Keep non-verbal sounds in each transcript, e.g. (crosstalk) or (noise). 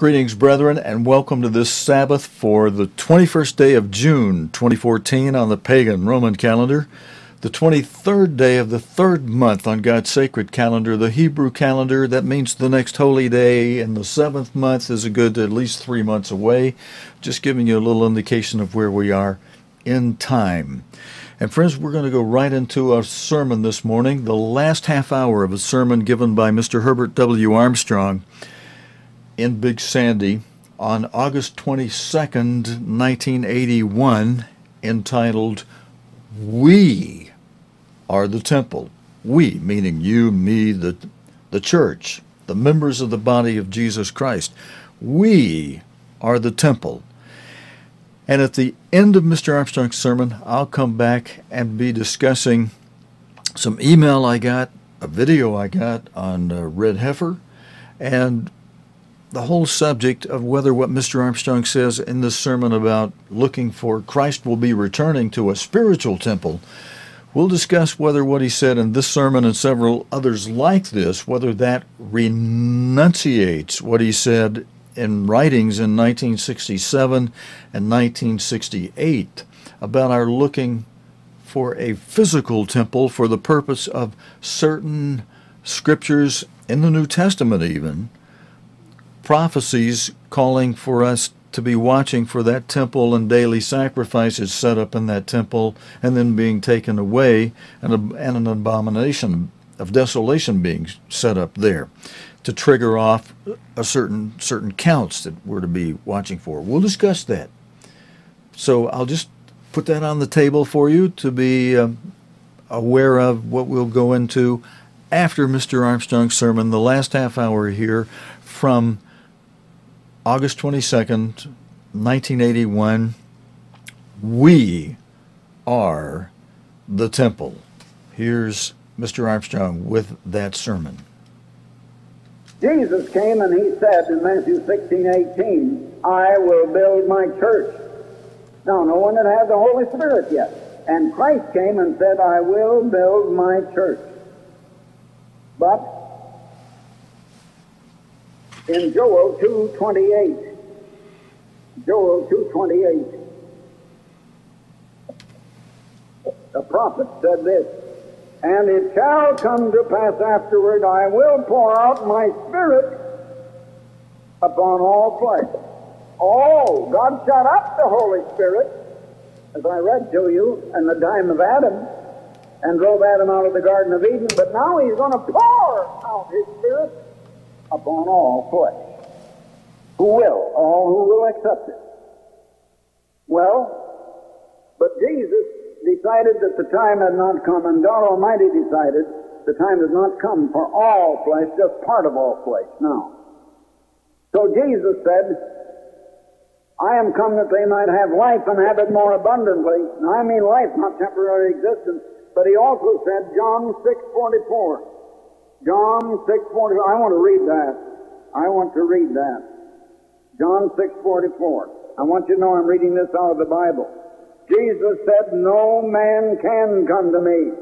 Greetings, brethren, and welcome to this Sabbath for the 21st day of June 2014 on the pagan Roman calendar, the 23rd day of the third month on God's sacred calendar, the Hebrew calendar. That means the next holy day in the seventh month is a good at least three months away. Just giving you a little indication of where we are in time. And friends, we're going to go right into our sermon this morning, the last half hour of a sermon given by Mr. Herbert W. Armstrong in Big Sandy on August 22nd, 1981, entitled We Are the Temple. We, meaning you, me, the, the church, the members of the body of Jesus Christ. We are the temple. And at the end of Mr. Armstrong's sermon, I'll come back and be discussing some email I got, a video I got on uh, Red Heifer, and the whole subject of whether what Mr. Armstrong says in this sermon about looking for Christ will be returning to a spiritual temple. We'll discuss whether what he said in this sermon and several others like this, whether that renunciates what he said in writings in 1967 and 1968 about our looking for a physical temple for the purpose of certain scriptures in the New Testament, even prophecies calling for us to be watching for that temple and daily sacrifices set up in that temple and then being taken away and, a, and an abomination of desolation being set up there to trigger off a certain certain counts that we're to be watching for. We'll discuss that. So I'll just put that on the table for you to be um, aware of what we'll go into after Mr. Armstrong's sermon, the last half hour here from August 22nd, 1981. We are the temple. Here's Mr. Armstrong with that sermon. Jesus came and he said in Matthew 16, 18, I will build my church. Now, no one had had the Holy Spirit yet. And Christ came and said, I will build my church. But in Joel 2.28, Joel 2.28, the prophet said this, and it shall come to pass afterward, I will pour out my spirit upon all flesh. Oh, God shut up the Holy Spirit, as I read to you, in the time of Adam, and drove Adam out of the Garden of Eden, but now He's going to pour out His Spirit upon all flesh. Who will? All who will accept it. Well, but Jesus decided that the time had not come, and God Almighty decided the time has not come for all flesh, just part of all flesh now. So Jesus said, I am come that they might have life and have it more abundantly. Now I mean life, not temporary existence. But he also said, John 6.44. John 6.44. I want to read that. I want to read that. John 6.44. I want you to know I'm reading this out of the Bible. Jesus said, No man can come to me.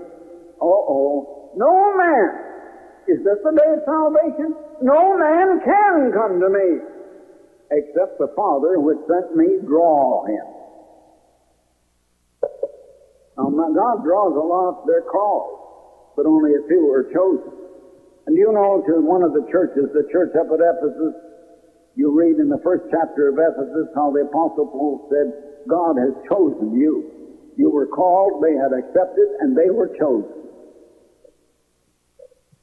Uh oh. No man. Is this the day of salvation? No man can come to me except the Father which sent me draw him. Now, God draws a lot, they're called, but only a few are chosen. And you know, to one of the churches, the church up at Ephesus, you read in the first chapter of Ephesus how the Apostle Paul said, God has chosen you. You were called, they had accepted, and they were chosen.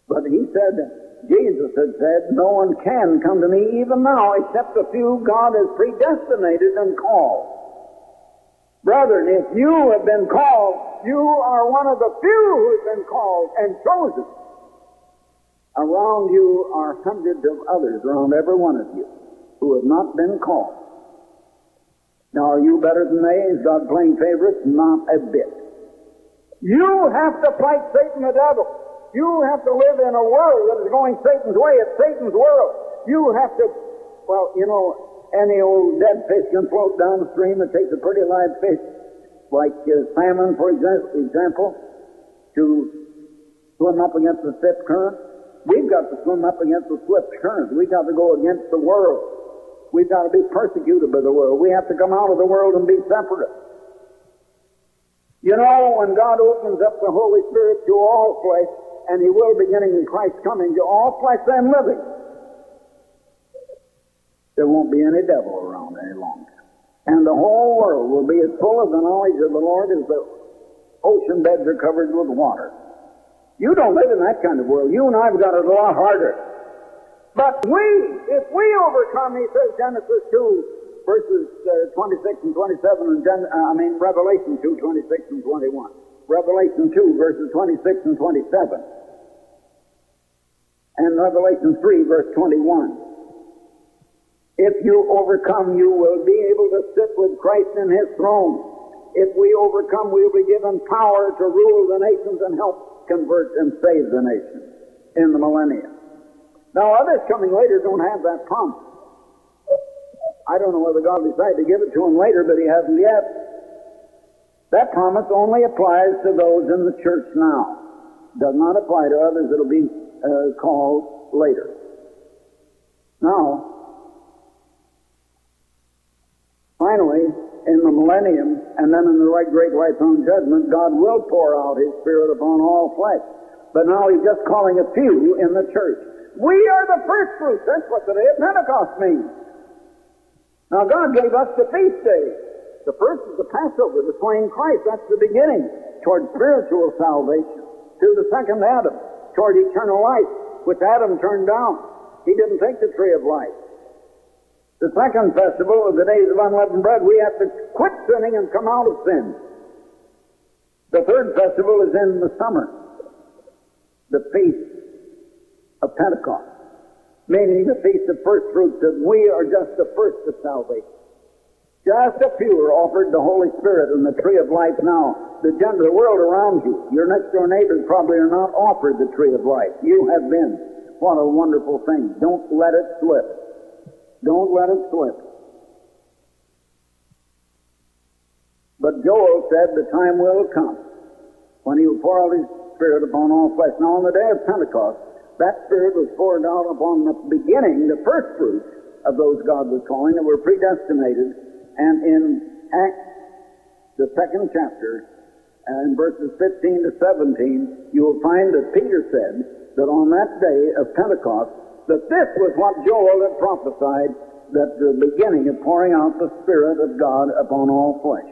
But he said, Jesus had said, No one can come to me even now except the few God has predestinated and called. Brethren, if you have been called, you are one of the few who've been called and chosen. Around you are hundreds of others, around every one of you, who have not been called. Now, are you better than they? Is God playing favorites? Not a bit. You have to fight Satan the devil. You have to live in a world that is going Satan's way. It's Satan's world. You have to, well, you know, any old dead fish can float down the stream. It takes a pretty live fish, like uh, salmon, for example, to swim up against the stiff current. We've got to swim up against the swift current. We've got to go against the world. We've got to be persecuted by the world. We have to come out of the world and be separate. You know, when God opens up the Holy Spirit to all flesh, and He will beginning in Christ's coming to all flesh and living, there won't be any devil around any longer. And the whole world will be as full of the knowledge of the Lord as the ocean beds are covered with water. You don't live in that kind of world. You and I have got it a lot harder. But we, if we overcome, he says, Genesis 2, verses uh, 26 and 27, and Gen- uh, I mean, Revelation 2, 26 and 21. Revelation 2, verses 26 and 27. And Revelation 3, verse 21. If you overcome, you will be able to sit with Christ in his throne. If we overcome, we will be given power to rule the nations and help convert and save the nation in the millennium. Now, others coming later don't have that promise. I don't know whether God decided to give it to them later, but He hasn't yet. That promise only applies to those in the church now. Does not apply to others that will be uh, called later. Now, Finally, in the millennium, and then in the right great white throne judgment, God will pour out His Spirit upon all flesh. But now He's just calling a few in the church. We are the first fruits. That's what the day of Pentecost means. Now God gave us the feast day. The first is the Passover, the slain Christ. That's the beginning toward spiritual salvation. To the second Adam, toward eternal life, which Adam turned down. He didn't take the tree of life. The second festival of the days of unleavened bread, we have to quit sinning and come out of sin. The third festival is in the summer, the feast of Pentecost, meaning the feast of first fruits, and we are just the first of salvation. Just a few are offered the Holy Spirit and the tree of life now. The, the world around you, your next door neighbors probably are not offered the tree of life. You have been. What a wonderful thing. Don't let it slip. Don't let it slip. But Joel said the time will come when he will pour out his Spirit upon all flesh. Now, on the day of Pentecost, that Spirit was poured out upon the beginning, the first fruits of those God was calling that were predestinated. And in Acts, the second chapter, and verses 15 to 17, you will find that Peter said that on that day of Pentecost, that this was what Joel had prophesied, that the beginning of pouring out the Spirit of God upon all flesh.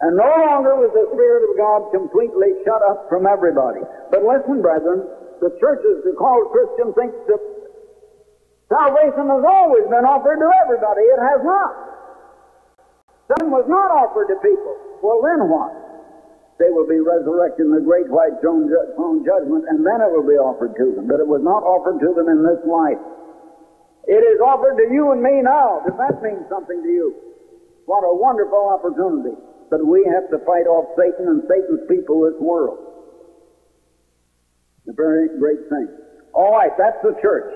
And no longer was the Spirit of God completely shut up from everybody. But listen, brethren, the churches that call Christian think that salvation has always been offered to everybody. It has not. Sin was not offered to people. Well, then what? They will be resurrected in the great white throne, judgment, and then it will be offered to them. But it was not offered to them in this life. It is offered to you and me now. Does that mean something to you? What a wonderful opportunity. But we have to fight off Satan and Satan's people this world. A very great thing. All right, that's the church.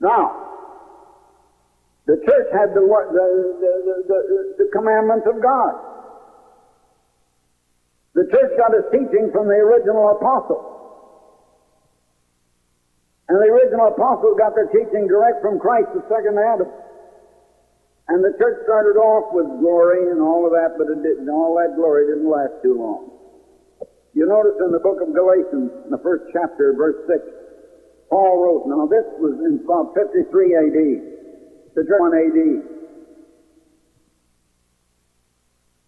Now, the church had the, the, the, the, the commandments of God. The church got its teaching from the original apostle. And the original apostles got their teaching direct from Christ, the second Adam. And the church started off with glory and all of that, but it didn't, all that glory didn't last too long. You notice in the book of Galatians, in the first chapter, verse 6, Paul wrote, now this was in about 53 AD, the 1 AD.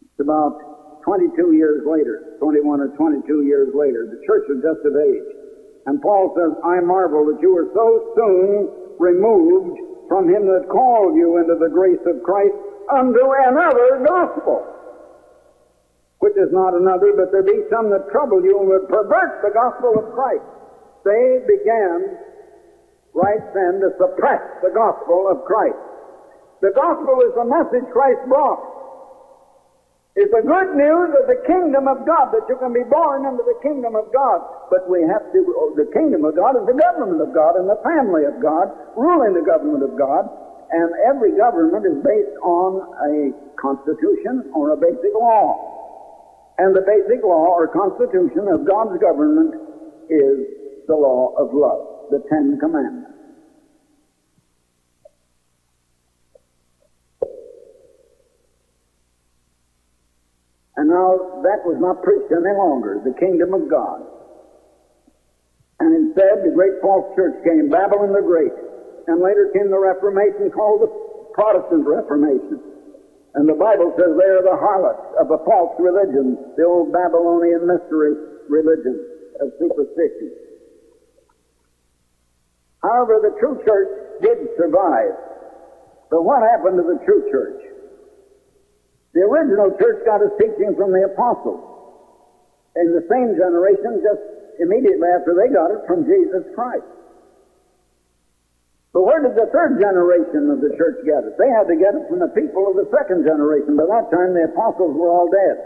It's about 22 years later, 21 or 22 years later, the church was just of age. And Paul says, I marvel that you were so soon removed from him that called you into the grace of Christ unto another gospel, which is not another, but there be some that trouble you and would pervert the gospel of Christ. They began right then to suppress the gospel of Christ. The gospel is the message Christ brought is the good news of the kingdom of God, that you can be born into the kingdom of God. But we have to, the kingdom of God is the government of God and the family of God, ruling the government of God. And every government is based on a constitution or a basic law. And the basic law or constitution of God's government is the law of love, the Ten Commandments. And now that was not preached any longer, the kingdom of God. And instead, the great false church came, Babylon the Great. And later came the Reformation called the Protestant Reformation. And the Bible says they are the harlots of a false religion, the old Babylonian mystery religion of superstition. However, the true church did survive. But what happened to the true church? The original church got its teaching from the apostles. In the same generation, just immediately after they got it from Jesus Christ. But where did the third generation of the church get it? They had to get it from the people of the second generation. By that time, the apostles were all dead.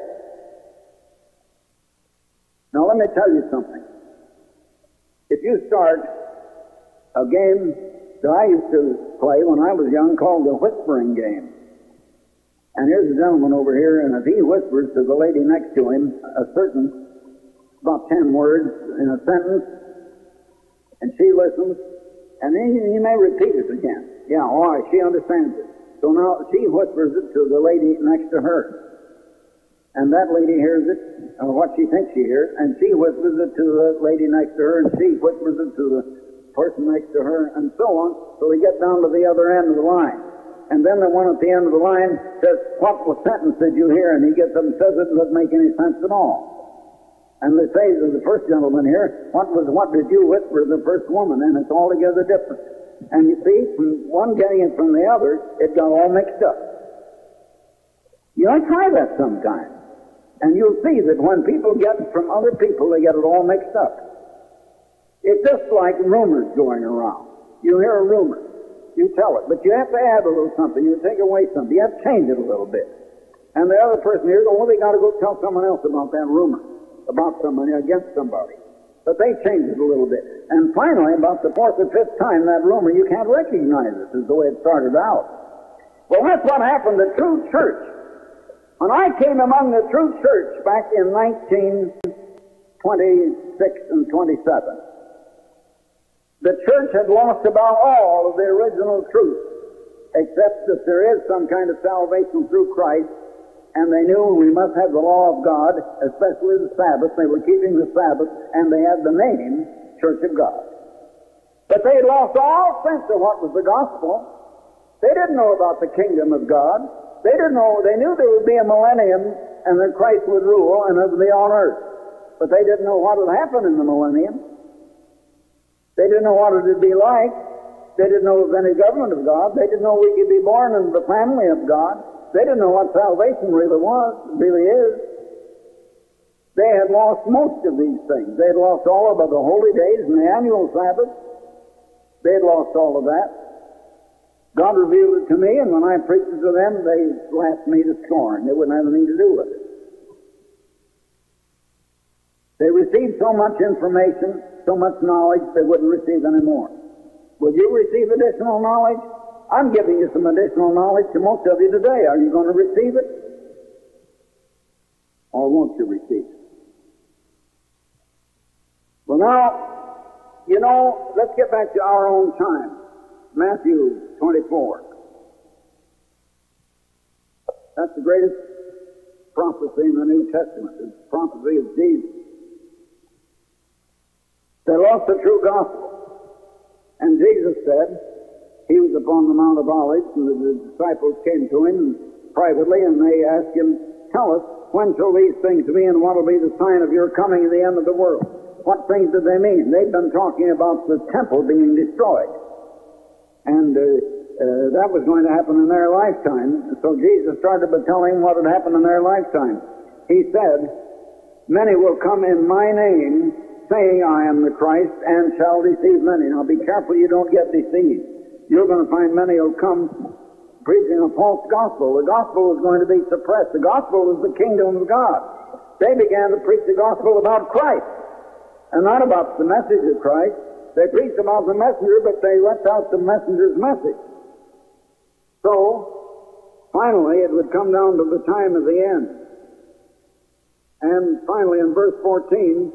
Now, let me tell you something. If you start a game that I used to play when I was young called the whispering game, and here's a gentleman over here, and if he whispers to the lady next to him a certain, about ten words in a sentence, and she listens, and then you may repeat it again. Yeah, oh, all right, she understands it. So now she whispers it to the lady next to her. And that lady hears it, or what she thinks she hears, and she whispers it to the lady next to her, and she whispers it to the person next to her, and so on, so they get down to the other end of the line. And then the one at the end of the line says, What sentence did you hear? And he gets up and says it doesn't make any sense at all. And they say to the first gentleman here, what was what did you whisper to the first woman? And it's altogether different. And you see, from one getting it from the other, it got all mixed up. You know, try that sometime. And you'll see that when people get it from other people, they get it all mixed up. It's just like rumors going around. You hear a rumor, you tell it, but you have to add a little something. You take away something. You have to change it a little bit. And the other person hears, oh, they got to go tell someone else about that rumor about somebody against somebody. But they change it a little bit. And finally, about the fourth or fifth time, that rumor, you can't recognize it as the way it started out. Well, that's what happened to true church. When I came among the true church back in 1926 and 27, the church had lost about all of the original truth, except that there is some kind of salvation through Christ and they knew we must have the law of God, especially the Sabbath. They were keeping the Sabbath, and they had the name Church of God. But they had lost all sense of what was the gospel. They didn't know about the kingdom of God. They didn't know, they knew there would be a millennium and that Christ would rule and it would be on earth. But they didn't know what would happen in the millennium. They didn't know what it would be like. They didn't know of any government of God. They didn't know we could be born into the family of God. They didn't know what salvation really was, really is. They had lost most of these things. They had lost all of the holy days and the annual Sabbath. They had lost all of that. God revealed it to me, and when I preached it to them, they laughed me to scorn. They wouldn't have anything to do with it. They received so much information, so much knowledge, they wouldn't receive any more. Will you receive additional knowledge? I'm giving you some additional knowledge to most of you today. Are you going to receive it? Or won't you receive it? Well, now, you know, let's get back to our own time. Matthew 24. That's the greatest prophecy in the New Testament. The prophecy of Jesus. They lost the true gospel. And Jesus said, he was upon the Mount of Olives, and the disciples came to him privately, and they asked him, Tell us, when shall these things be, and what will be the sign of your coming at the end of the world? What things did they mean? They'd been talking about the temple being destroyed. And uh, uh, that was going to happen in their lifetime. So Jesus started by telling what would happen in their lifetime. He said, Many will come in my name, saying, I am the Christ, and shall deceive many. Now be careful you don't get deceived you're going to find many will come preaching a false gospel. The gospel is going to be suppressed. The gospel is the kingdom of God. They began to preach the gospel about Christ and not about the message of Christ. They preached about the messenger, but they left out the messenger's message. So, finally, it would come down to the time of the end. And finally, in verse 14,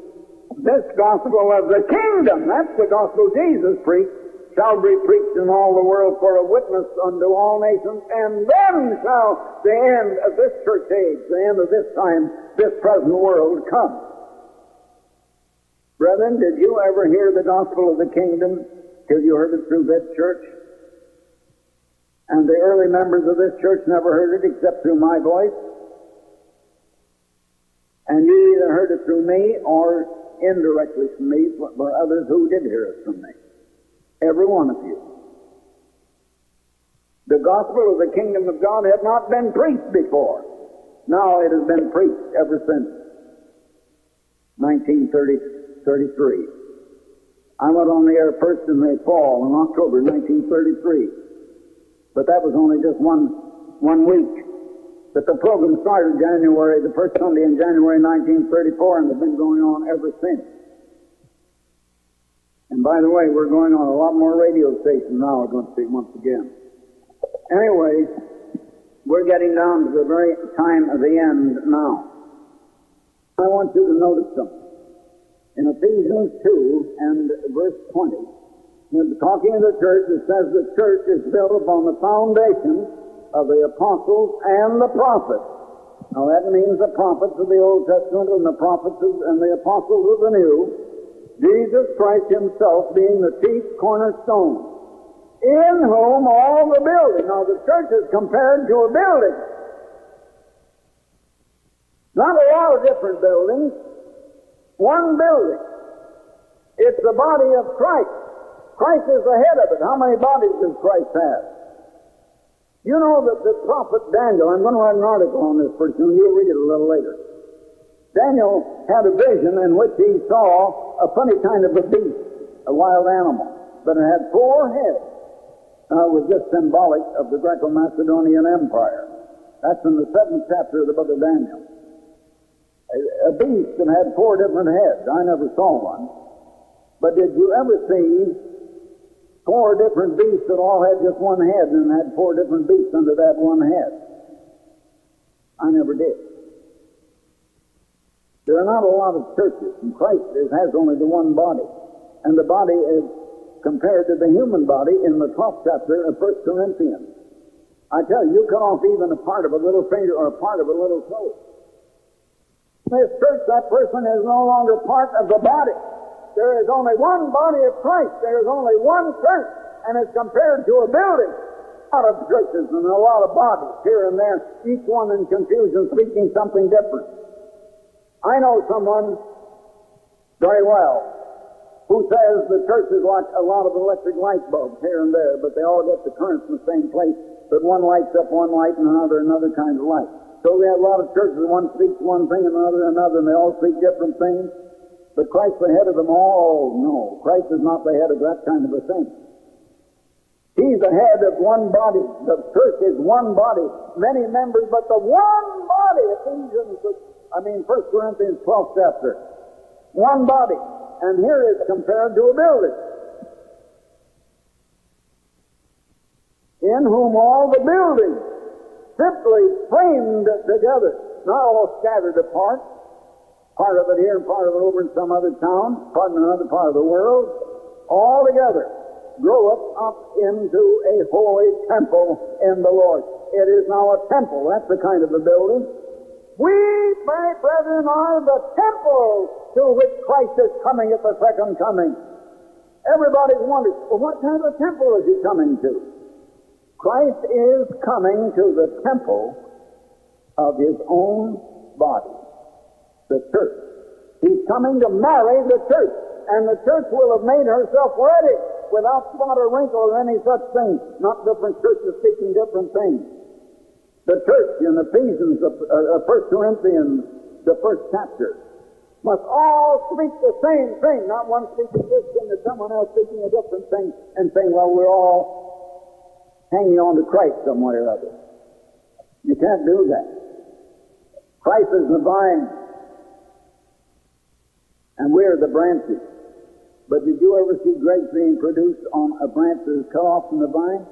this gospel of the kingdom, that's the gospel Jesus preached, shall be preached in all the world for a witness unto all nations, and then shall the end of this church age, the end of this time, this present world come. Brethren, did you ever hear the gospel of the kingdom till you heard it through this church? And the early members of this church never heard it except through my voice. And you either heard it through me or indirectly from me but for others who did hear it from me. Every one of you. The gospel of the kingdom of God had not been preached before. Now it has been preached ever since 1933. I went on the air first in the fall in October 1933. But that was only just one, one week. But the program started January, the first Sunday in January 1934, and has been going on ever since. And by the way, we're going on a lot more radio stations now, going to see once again. Anyway, we're getting down to the very time of the end now. I want you to notice something. In Ephesians 2 and verse 20, when talking of the church, it says the church is built upon the foundation of the apostles and the prophets. Now that means the prophets of the Old Testament and the prophets and the apostles of the New. Jesus Christ himself being the chief cornerstone, in whom all the building. Now the church is compared to a building. Not a lot of different buildings. One building. It's the body of Christ. Christ is the head of it. How many bodies does Christ have? You know that the prophet Daniel, I'm going to write an article on this pretty soon, you'll read it a little later. Daniel had a vision in which he saw a funny kind of a beast, a wild animal, but it had four heads. Now, it was just symbolic of the Greco-Macedonian Empire. That's in the seventh chapter of the book of Daniel. A, a beast that had four different heads. I never saw one. But did you ever see four different beasts that all had just one head and had four different beasts under that one head. I never did. There are not a lot of churches, and Christ is, has only the one body. And the body is compared to the human body in the 12th chapter of 1 Corinthians. I tell you, you cut off even a part of a little finger or a part of a little toe. This church, that person is no longer part of the body. There is only one body of Christ. There is only one church, and it's compared to a building. A lot of churches and a lot of bodies here and there, each one in confusion speaking something different. I know someone very well who says the church is like a lot of electric light bulbs here and there, but they all get the current from the same place, but one lights up one light and another another kind of light. So we have a lot of churches, one speaks one thing and another another, and they all speak different things. But Christ the head of them all? No. Christ is not the head of that kind of a thing. He's the head of one body. The church is one body. Many members, but the one body. Ephesians, I mean, 1 Corinthians 12 chapter. One body. And here it's compared to a building. In whom all the buildings simply framed together, not all scattered apart, part of it here and part of it over in some other town, part in another part of the world, all together grow up, up into a holy temple in the Lord. It is now a temple. That's the kind of a building. We, my brethren, are the temple to which Christ is coming at the second coming. Everybody's wondering, well, what kind of a temple is he coming to? Christ is coming to the temple of his own body the church. He's coming to marry the church, and the church will have made herself ready without spot or wrinkle or any such thing. Not different churches speaking different things. The church in Ephesians, uh, uh, 1 Corinthians, the first chapter, must all speak the same thing, not one speaking this thing and someone else speaking a different thing and saying, well, we're all hanging on to Christ some way or other. You can't do that. Christ is the vine, and we're the branches. But did you ever see grapes being produced on a branch that is cut off from the vine?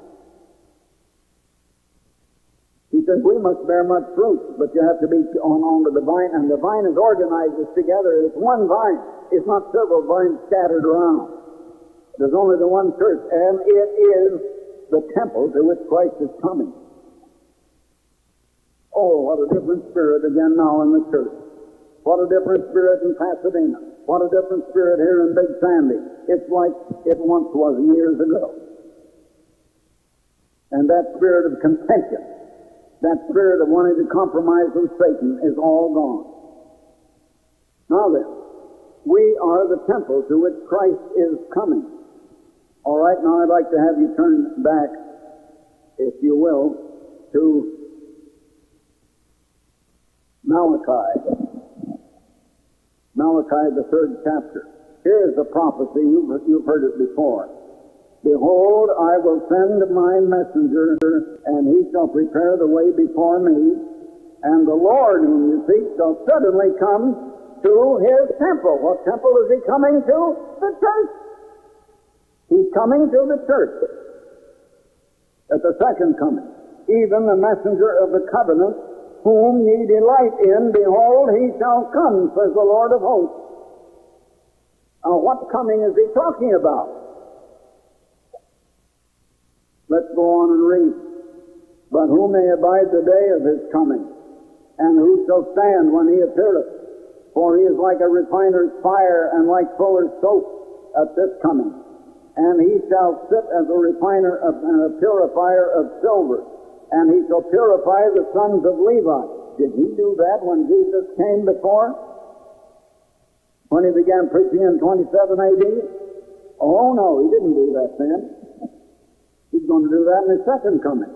He says, we must bear much fruit, but you have to be on onto the vine, and the vine is organized together. It's one vine. It's not several vines scattered around. There's only the one church, and it is the temple to which Christ is coming. Oh, what a different spirit again now in the church. What a different spirit in Pasadena. What a different spirit here in Big Sandy. It's like it once was years ago. And that spirit of contention, that spirit of wanting to compromise with Satan is all gone. Now then, we are the temple to which Christ is coming. All right, now I'd like to have you turn back, if you will, to Malachi. Malachi, the third chapter. Here is the prophecy, you've, you've heard it before. Behold, I will send my messenger, and he shall prepare the way before me, and the Lord whom you seek shall suddenly come to his temple. What temple is he coming to? The church. He's coming to the church at the second coming. Even the messenger of the covenant whom ye delight in, behold, he shall come, says the Lord of hosts. Now, what coming is he talking about? Let's go on and read. But who may abide the day of his coming? And who shall stand when he appeareth? For he is like a refiner's fire and like fuller's soap at this coming. And he shall sit as a refiner of, and a purifier of silver and he shall purify the sons of Levi. Did he do that when Jesus came before? When he began preaching in 27 AD? Oh no, he didn't do that then. (laughs) He's going to do that in his second coming.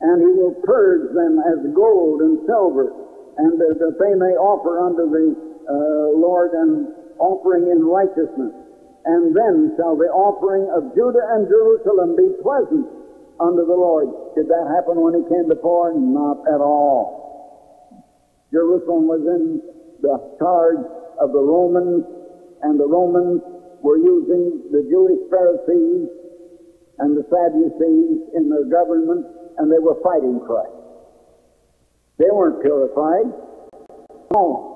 And he will purge them as gold and silver, and uh, that they may offer unto the uh, Lord an offering in righteousness. And then shall the offering of Judah and Jerusalem be pleasant unto the Lord. Did that happen when he came before? Not at all. Jerusalem was in the charge of the Romans, and the Romans were using the Jewish Pharisees and the Sadducees in their government, and they were fighting Christ. They weren't purified. No.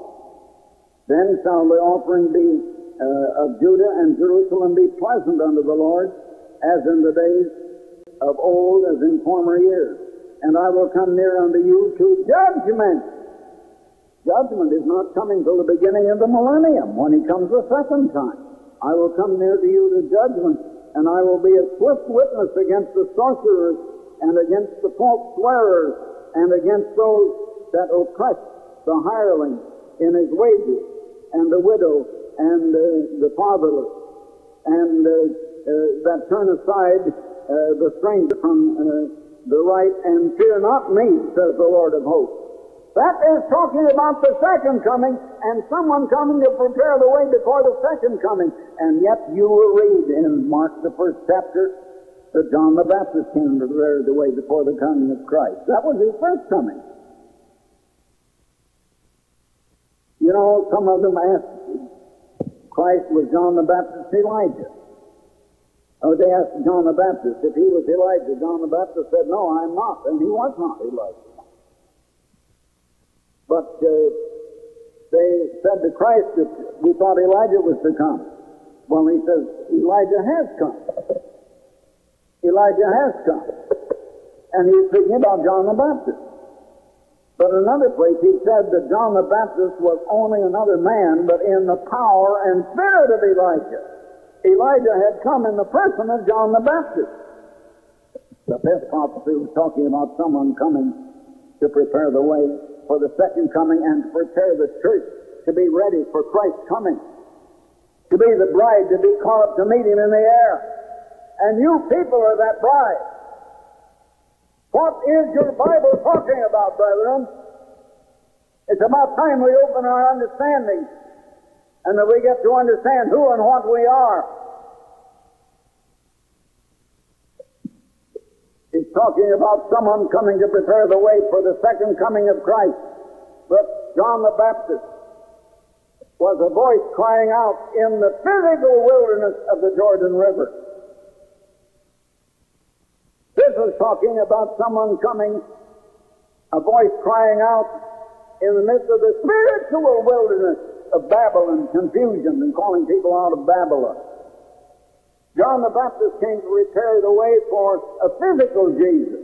Then shall the offering be uh, of Judah and Jerusalem be pleasant unto the Lord, as in the days of old as in former years. And I will come near unto you to judgment. Judgment is not coming till the beginning of the millennium, when he comes the second time. I will come near to you to judgment, and I will be a swift witness against the sorcerers, and against the false swearers, and against those that oppress the hireling in his wages, and the widow, and uh, the fatherless, and uh, uh, that turn aside uh, the stranger from uh, the right, and fear not me, says the Lord of hosts. That is talking about the second coming and someone coming to prepare the way before the second coming. And yet you will read in Mark the first chapter that John the Baptist came to prepare the way before the coming of Christ. That was his first coming. You know, some of them asked Christ was John the Baptist Elijah. Oh, they asked John the Baptist if he was Elijah. John the Baptist said, No, I'm not. And he was not Elijah. But uh, they said to Christ that we thought Elijah was to come. Well, he says, Elijah has come. Elijah has come. And he's speaking about John the Baptist. But in another place he said that John the Baptist was only another man, but in the power and spirit of Elijah. Elijah had come in the person of John the Baptist. The fifth prophecy was talking about someone coming to prepare the way for the second coming and to prepare the church to be ready for Christ's coming. To be the bride to be caught up to meet him in the air. And you people are that bride. What is your Bible talking about, brethren? It's about time we open our understanding and that we get to understand who and what we are. He's talking about someone coming to prepare the way for the second coming of Christ. But John the Baptist was a voice crying out in the physical wilderness of the Jordan River. This is talking about someone coming, a voice crying out in the midst of the spiritual wilderness of Babylon, confusion, and calling people out of Babylon. John the Baptist came to prepare the way for a physical Jesus.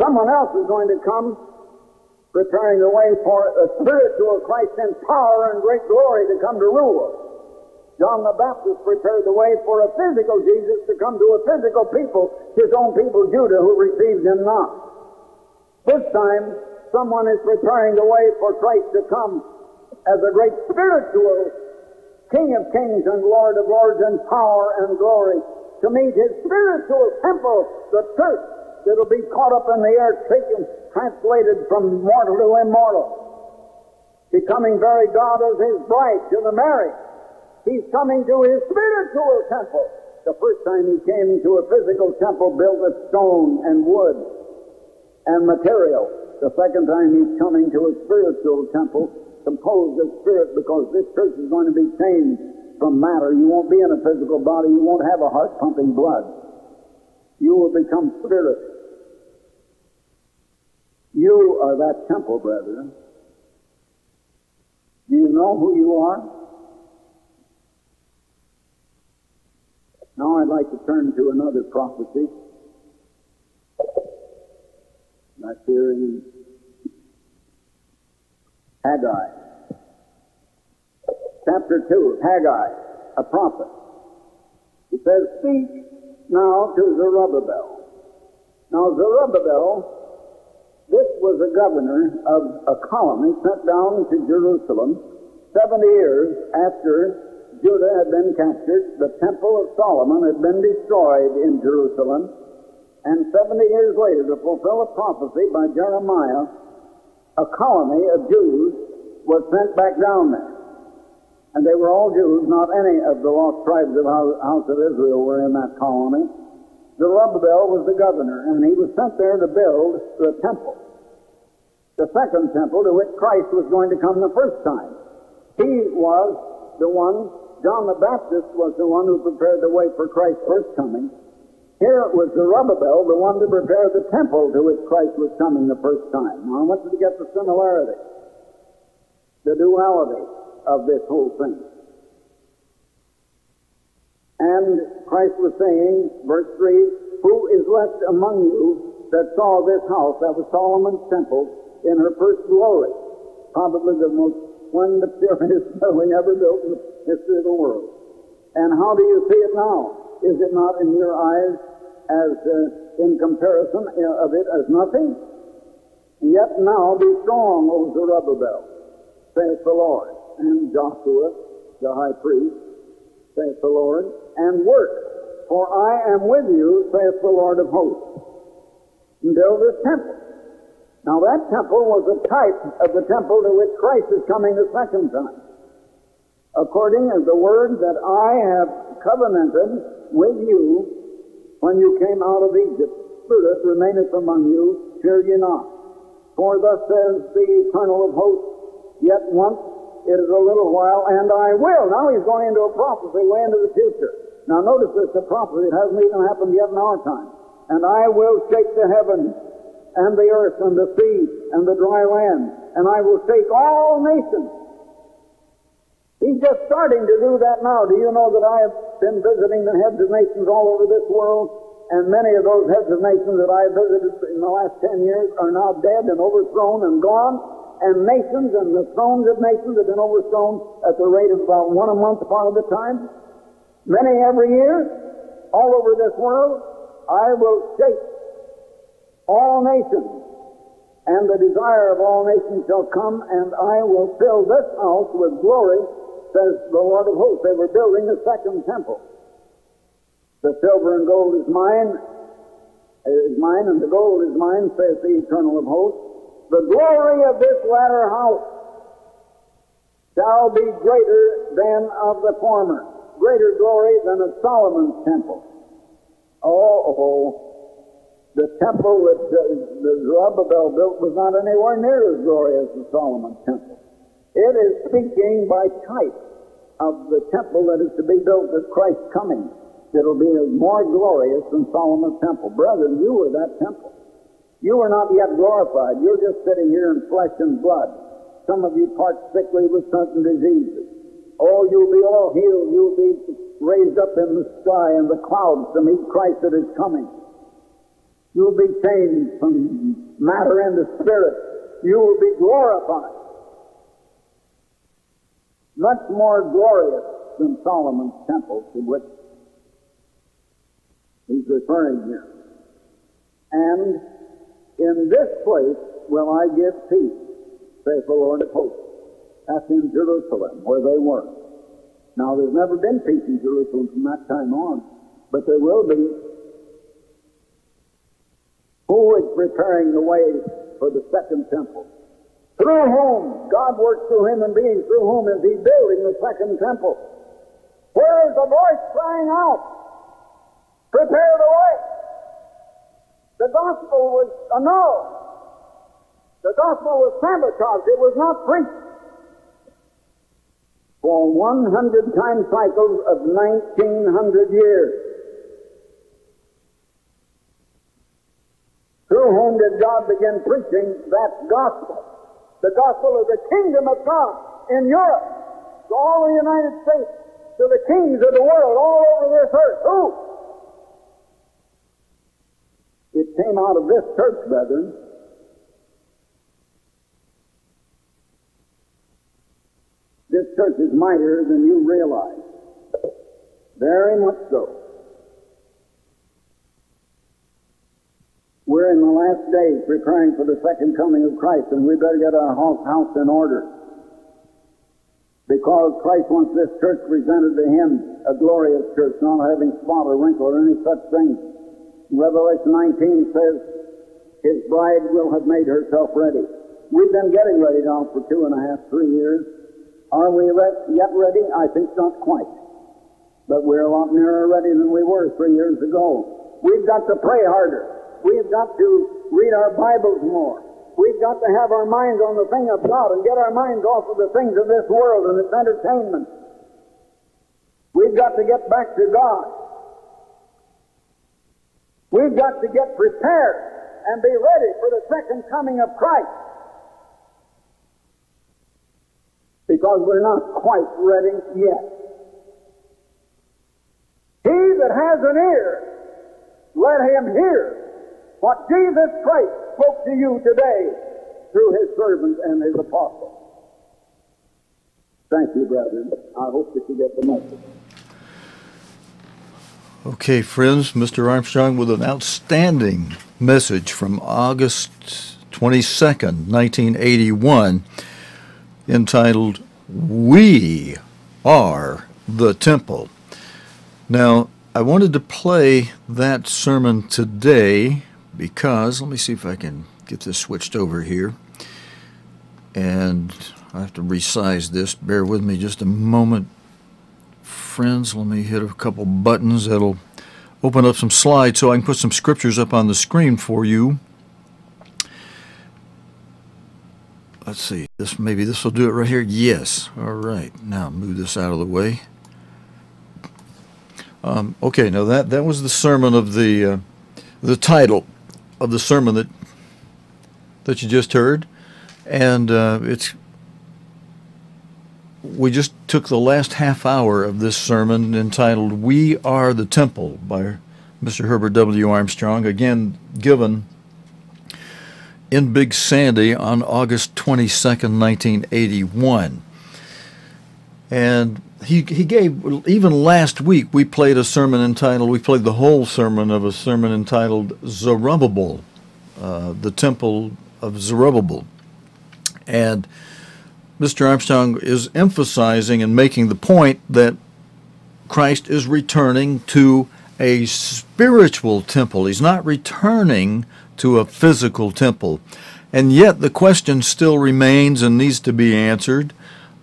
Someone else is going to come preparing the way for a spiritual Christ in power and great glory to come to rule. John the Baptist prepared the way for a physical Jesus to come to a physical people, his own people, Judah, who received him not. This time, someone is preparing the way for Christ to come as a great spiritual King of kings and Lord of lords in power and glory to meet his spiritual temple, the church, that'll be caught up in the air, taken, translated from mortal to immortal, becoming very God as his bride to the marriage. He's coming to his spiritual temple. The first time he came to a physical temple built of stone and wood and material. The second time he's coming to a spiritual temple composed of spirit because this church is going to be changed from matter. You won't be in a physical body. You won't have a heart pumping blood. You will become spirit. You are that temple, brethren. Do you know who you are? Now I'd like to turn to another prophecy. That's here in Haggai. Chapter 2, Haggai, a prophet. He says, Speak now to Zerubbabel. Now, Zerubbabel, this was a governor of a colony sent down to Jerusalem 70 years after Judah had been captured. The temple of Solomon had been destroyed in Jerusalem. And 70 years later, to fulfill a prophecy by Jeremiah, a colony of Jews was sent back down there. And they were all Jews, not any of the lost tribes of the house of Israel were in that colony. Zerubbabel was the governor, and he was sent there to build the temple. The second temple to which Christ was going to come the first time. He was the one, John the Baptist was the one who prepared the way for Christ's first coming. Here it was Zerubbabel, the one to prepare the temple to which Christ was coming the first time. Now, I want you to get the similarity, the duality of this whole thing. And Christ was saying, verse 3, Who is left among you that saw this house, that was Solomon's temple, in her first glory? Probably the most splendid, purest building ever built in the history of the world. And how do you see it now? Is it not in your eyes as uh, in comparison uh, of it as nothing. Yet now be strong, O Zerubbabel, saith the Lord, and Joshua, the high priest, saith the Lord, and work, for I am with you, saith the Lord of hosts, and build this temple. Now that temple was a type of the temple to which Christ is coming the second time. According as the word that I have covenanted with you when you came out of Egypt, Spirit remaineth among you, fear ye not. For thus says the Eternal of hosts, yet once it is a little while, and I will. Now he's going into a prophecy way into the future. Now notice this, a prophecy that hasn't even happened yet in our time. And I will shake the heavens, and the earth, and the sea, and the dry land, and I will shake all nations. He's just starting to do that now. Do you know that I have been visiting the heads of nations all over this world, and many of those heads of nations that I visited in the last ten years are now dead and overthrown and gone, and nations and the thrones of nations have been overthrown at the rate of about one a month part of the time. Many every year, all over this world, I will shake all nations, and the desire of all nations shall come, and I will fill this house with glory says the Lord of hosts. They were building a second temple. The silver and gold is mine, is mine, and the gold is mine, says the Eternal of hosts. The glory of this latter house shall be greater than of the former, greater glory than of Solomon's temple. Oh, oh. the temple that the Zerubbabel built was not anywhere near as glorious as Solomon's temple. It is speaking by type of the temple that is to be built at Christ's coming. It'll be more glorious than Solomon's temple. Brethren, you were that temple. You are not yet glorified. You're just sitting here in flesh and blood. Some of you part sickly with certain diseases. Oh, you'll be all healed. You'll be raised up in the sky in the clouds to meet Christ that is coming. You'll be changed from matter into spirit. You will be glorified. Much more glorious than Solomon's temple to which he's referring here. And in this place will I give peace, saith the Lord of hosts. That's in Jerusalem, where they were. Now, there's never been peace in Jerusalem from that time on, but there will be. Who is preparing the way for the second temple? Through whom? God works through human beings. Through whom is He building the second temple? Where is the voice crying out? Prepare the way. The gospel was a no. The gospel was sabotaged. It was not preached. For 100 time cycles of 1900 years. Through whom did God begin preaching that gospel? The gospel of the kingdom of God in Europe, to all the United States, to the kings of the world all over this earth. Who? It came out of this church, brethren. This church is mightier than you realize. Very much so. We're in the last days preparing for the second coming of Christ, and we better get our house in order. Because Christ wants this church presented to Him a glorious church, not having spot or wrinkle or any such thing. Revelation 19 says, His bride will have made herself ready. We've been getting ready now for two and a half, three years. Are we re- yet ready? I think not quite. But we're a lot nearer ready than we were three years ago. We've got to pray harder. We've got to read our Bibles more. We've got to have our minds on the thing of God and get our minds off of the things of this world and its entertainment. We've got to get back to God. We've got to get prepared and be ready for the second coming of Christ. Because we're not quite ready yet. He that has an ear, let him hear what Jesus Christ spoke to you today through his servant and his apostle. Thank you, brethren. I hope that you get the message. Okay, friends, Mr. Armstrong with an outstanding message from August 22nd, 1981, entitled, We Are the Temple. Now, I wanted to play that sermon today because, let me see if I can get this switched over here. And I have to resize this. Bear with me just a moment. Friends, let me hit a couple buttons that'll open up some slides so I can put some scriptures up on the screen for you. Let's see. This maybe this will do it right here. Yes. All right. Now move this out of the way. Um, okay. Now that that was the sermon of the uh, the title of the sermon that that you just heard, and uh, it's we just took the last half hour of this sermon entitled "We Are the Temple" by Mr. Herbert W. Armstrong, again given in Big Sandy on August 22nd, 1981. And he, he gave, even last week, we played a sermon entitled, we played the whole sermon of a sermon entitled Zerubbabel, uh, the Temple of Zerubbabel. And Mr. Armstrong is emphasizing and making the point that Christ is returning to a spiritual temple. He's not returning to a physical temple. And yet the question still remains and needs to be answered.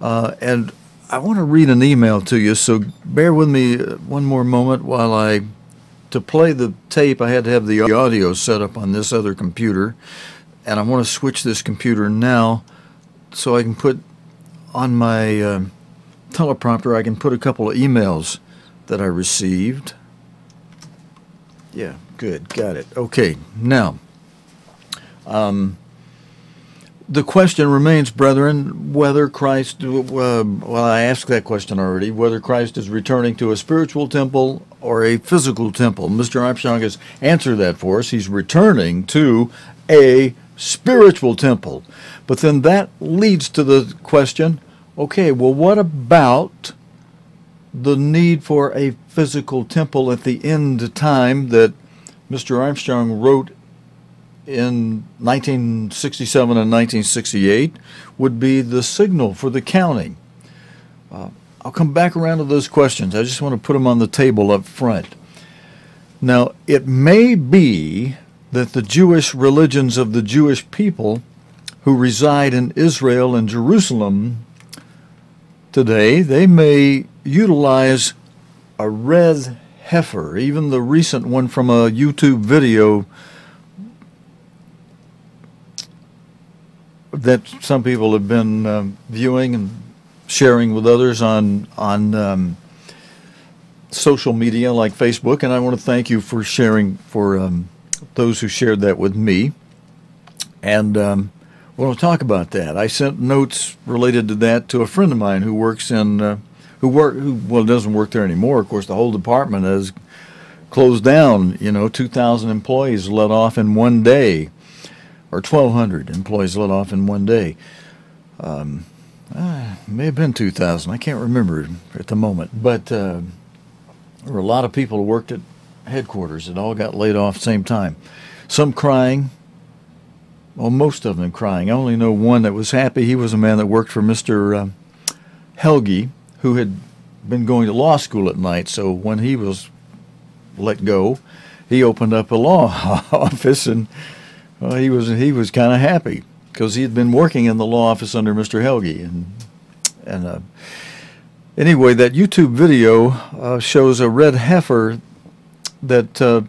Uh, and I want to read an email to you, so bear with me one more moment while I. To play the tape, I had to have the audio set up on this other computer, and I want to switch this computer now so I can put on my uh, teleprompter, I can put a couple of emails that I received. Yeah, good, got it. Okay, now, um, the question remains, brethren, whether Christ, uh, well, I asked that question already, whether Christ is returning to a spiritual temple or a physical temple. Mr. Armstrong has answered that for us. He's returning to a spiritual temple. But then that leads to the question okay, well, what about the need for a physical temple at the end time that Mr. Armstrong wrote in 1967 and 1968 would be the signal for the counting. Uh, I'll come back around to those questions. I just want to put them on the table up front. Now, it may be that the Jewish religions of the Jewish people who reside in Israel and Jerusalem today, they may utilize a red heifer. Even the recent one from a YouTube video that some people have been um, viewing and sharing with others on on um, social media like Facebook, and I want to thank you for sharing for um, those who shared that with me. And um, we'll talk about that. I sent notes related to that to a friend of mine who works in uh, who work who well doesn't work there anymore. Of course, the whole department has closed down. You know, two thousand employees let off in one day or 1,200 employees let off in one day. Um, uh, may have been 2,000. I can't remember at the moment. But uh, there were a lot of people who worked at headquarters that all got laid off at the same time. Some crying. Well, most of them crying. I only know one that was happy. He was a man that worked for Mr. Uh, Helge, who had been going to law school at night. So when he was let go, he opened up a law (laughs) office and well, he was he was kind of happy because he had been working in the law office under Mr. Helge, and and uh, anyway, that YouTube video uh, shows a red heifer that uh,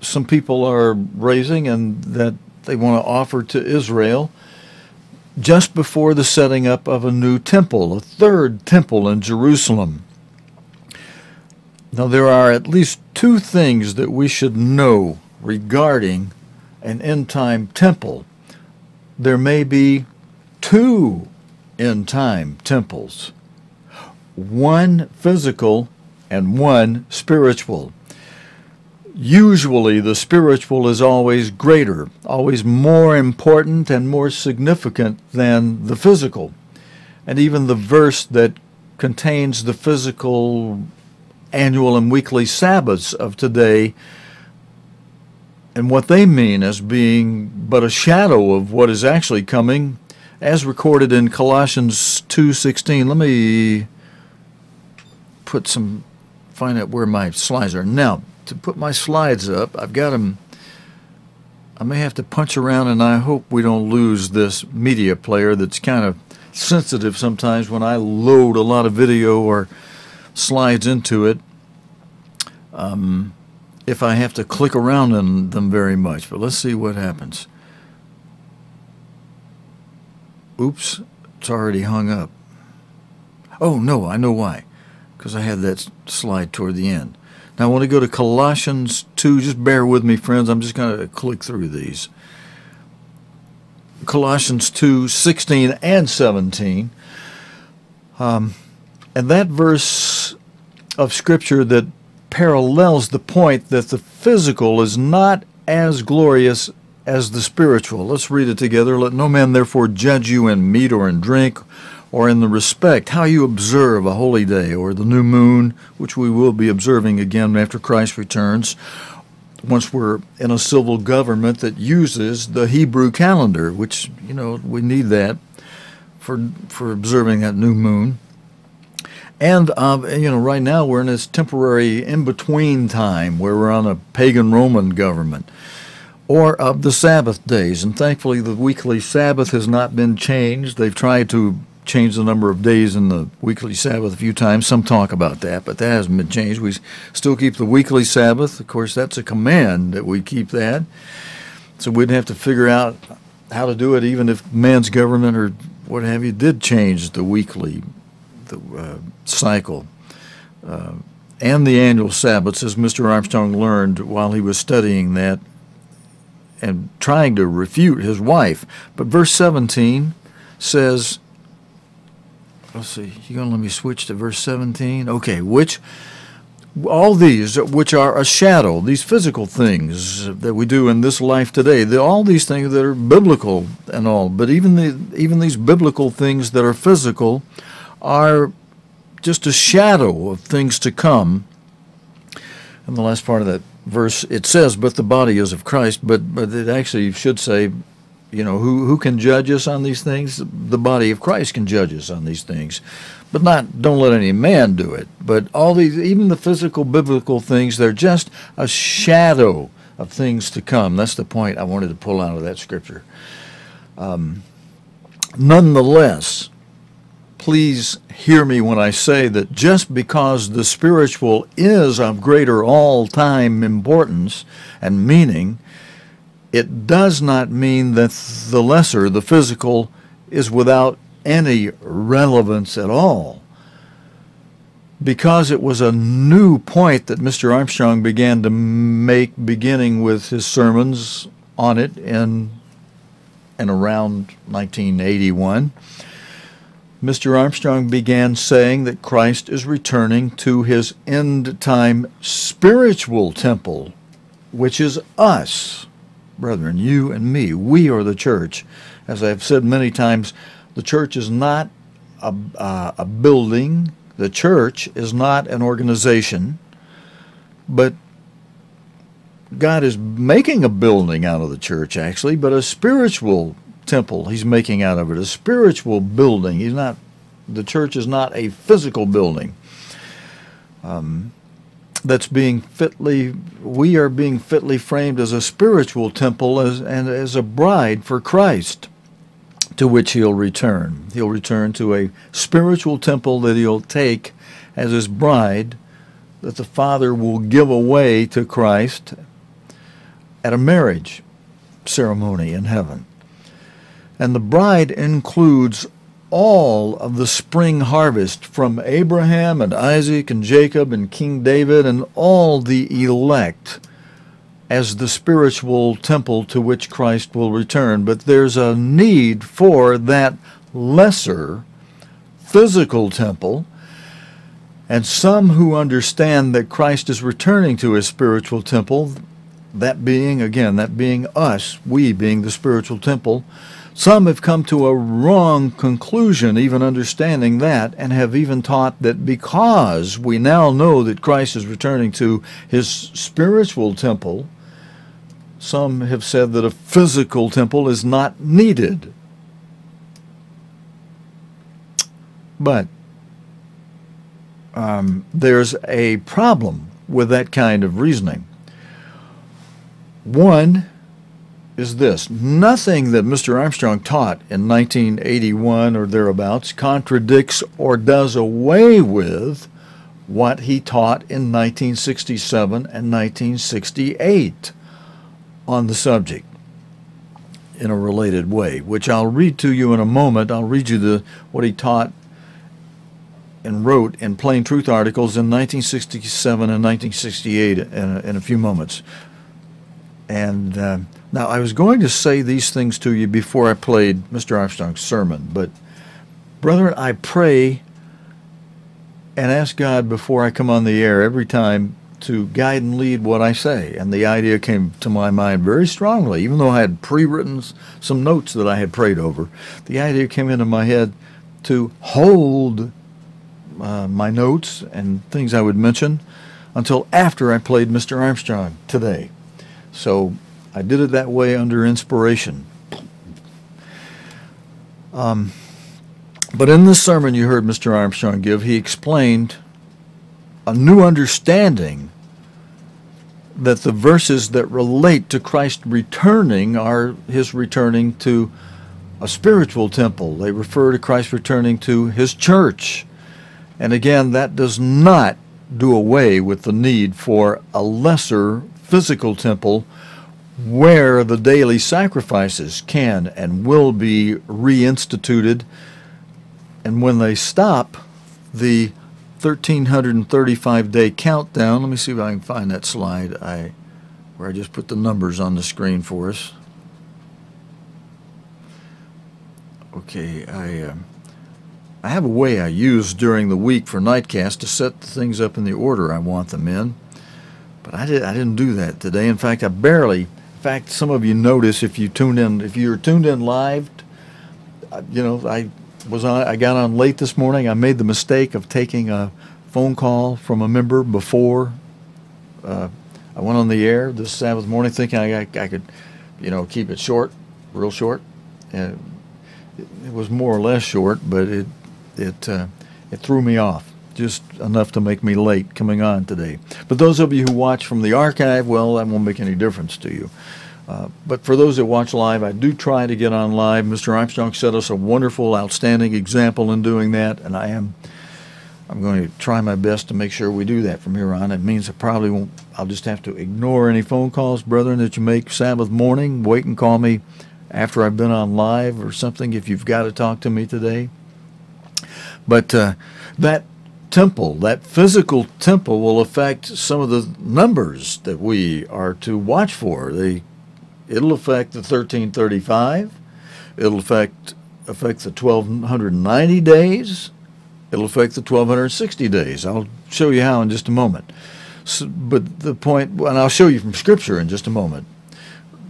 some people are raising and that they want to offer to Israel just before the setting up of a new temple, a third temple in Jerusalem. Now, there are at least two things that we should know regarding an end time temple, there may be two end time temples one physical and one spiritual. Usually, the spiritual is always greater, always more important and more significant than the physical. And even the verse that contains the physical annual and weekly Sabbaths of today and what they mean as being but a shadow of what is actually coming as recorded in Colossians 2:16. Let me put some find out where my slides are. Now, to put my slides up, I've got them I may have to punch around and I hope we don't lose this media player that's kind of sensitive sometimes when I load a lot of video or slides into it. Um, if I have to click around in them very much. But let's see what happens. Oops, it's already hung up. Oh, no, I know why. Because I had that slide toward the end. Now I want to go to Colossians 2. Just bear with me, friends. I'm just going to click through these. Colossians 2 16 and 17. Um, and that verse of Scripture that parallels the point that the physical is not as glorious as the spiritual. Let's read it together. Let no man therefore judge you in meat or in drink or in the respect how you observe a holy day or the new moon, which we will be observing again after Christ returns, once we're in a civil government that uses the Hebrew calendar, which, you know, we need that for, for observing that new moon. And um, you know, right now we're in this temporary in-between time where we're on a pagan Roman government, or of the Sabbath days. And thankfully, the weekly Sabbath has not been changed. They've tried to change the number of days in the weekly Sabbath a few times. Some talk about that, but that hasn't been changed. We still keep the weekly Sabbath. Of course, that's a command that we keep that. So we'd have to figure out how to do it, even if man's government or what have you did change the weekly the uh, cycle. Uh, and the annual Sabbaths, as Mr. Armstrong learned while he was studying that and trying to refute his wife. But verse 17 says, let's see, you're going to let me switch to verse 17? Okay, which all these which are a shadow, these physical things that we do in this life today, all these things that are biblical and all, but even the even these biblical things that are physical are just a shadow of things to come. And the last part of that verse it says, "But the body is of Christ," but but it actually should say, you know, who who can judge us on these things? The body of Christ can judge us on these things but not don't let any man do it. But all these, even the physical biblical things, they're just a shadow of things to come. That's the point I wanted to pull out of that scripture. Um, nonetheless, please hear me when I say that just because the spiritual is of greater all time importance and meaning, it does not mean that the lesser, the physical, is without any relevance at all because it was a new point that Mr. Armstrong began to make beginning with his sermons on it in and around 1981 Mr. Armstrong began saying that Christ is returning to his end time spiritual temple which is us brethren you and me we are the church as I've said many times the church is not a, uh, a building. The church is not an organization. But God is making a building out of the church, actually, but a spiritual temple He's making out of it, a spiritual building. He's not. The church is not a physical building. Um, that's being fitly. We are being fitly framed as a spiritual temple, as and as a bride for Christ to which he'll return. He'll return to a spiritual temple that he'll take as his bride that the Father will give away to Christ at a marriage ceremony in heaven. And the bride includes all of the spring harvest from Abraham and Isaac and Jacob and King David and all the elect as the spiritual temple to which Christ will return. But there's a need for that lesser physical temple. And some who understand that Christ is returning to his spiritual temple, that being, again, that being us, we being the spiritual temple, some have come to a wrong conclusion, even understanding that, and have even taught that because we now know that Christ is returning to his spiritual temple, some have said that a physical temple is not needed. But um, there's a problem with that kind of reasoning. One is this nothing that Mr. Armstrong taught in 1981 or thereabouts contradicts or does away with what he taught in 1967 and 1968 on the subject in a related way, which I'll read to you in a moment. I'll read you the what he taught and wrote in Plain Truth articles in 1967 and 1968 in a, in a few moments. And uh, now I was going to say these things to you before I played Mr. Armstrong's sermon, but brethren, I pray and ask God before I come on the air every time to guide and lead what I say. And the idea came to my mind very strongly, even though I had pre written some notes that I had prayed over. The idea came into my head to hold uh, my notes and things I would mention until after I played Mr. Armstrong today. So I did it that way under inspiration. Um, but in this sermon you heard Mr. Armstrong give, he explained a new understanding that the verses that relate to Christ returning are his returning to a spiritual temple. They refer to Christ returning to his church. And again, that does not do away with the need for a lesser physical temple where the daily sacrifices can and will be reinstituted. And when they stop, the 1335 day countdown. Let me see if I can find that slide I where I just put the numbers on the screen for us. Okay, I uh, I have a way I use during the week for Nightcast to set the things up in the order I want them in, but I did I didn't do that today. In fact, I barely. In fact, some of you notice if you tuned in, if you're tuned in live, uh, you know I was on. I got on late this morning. I made the mistake of taking a phone call from a member before uh, I went on the air this Sabbath morning, thinking I, I could, you know, keep it short, real short. And it was more or less short, but it it uh, it threw me off just enough to make me late coming on today. But those of you who watch from the archive, well, that won't make any difference to you. Uh, but for those that watch live, I do try to get on live. Mr. Armstrong set us a wonderful, outstanding example in doing that, and I am I'm going to try my best to make sure we do that from here on. It means I probably won't. I'll just have to ignore any phone calls, brethren, that you make Sabbath morning. Wait and call me after I've been on live or something if you've got to talk to me today. But uh, that temple, that physical temple, will affect some of the numbers that we are to watch for. They, it'll affect the 1335. It'll affect affect the 1290 days. It'll affect the 1260 days. I'll show you how in just a moment. So, but the point, and I'll show you from Scripture in just a moment.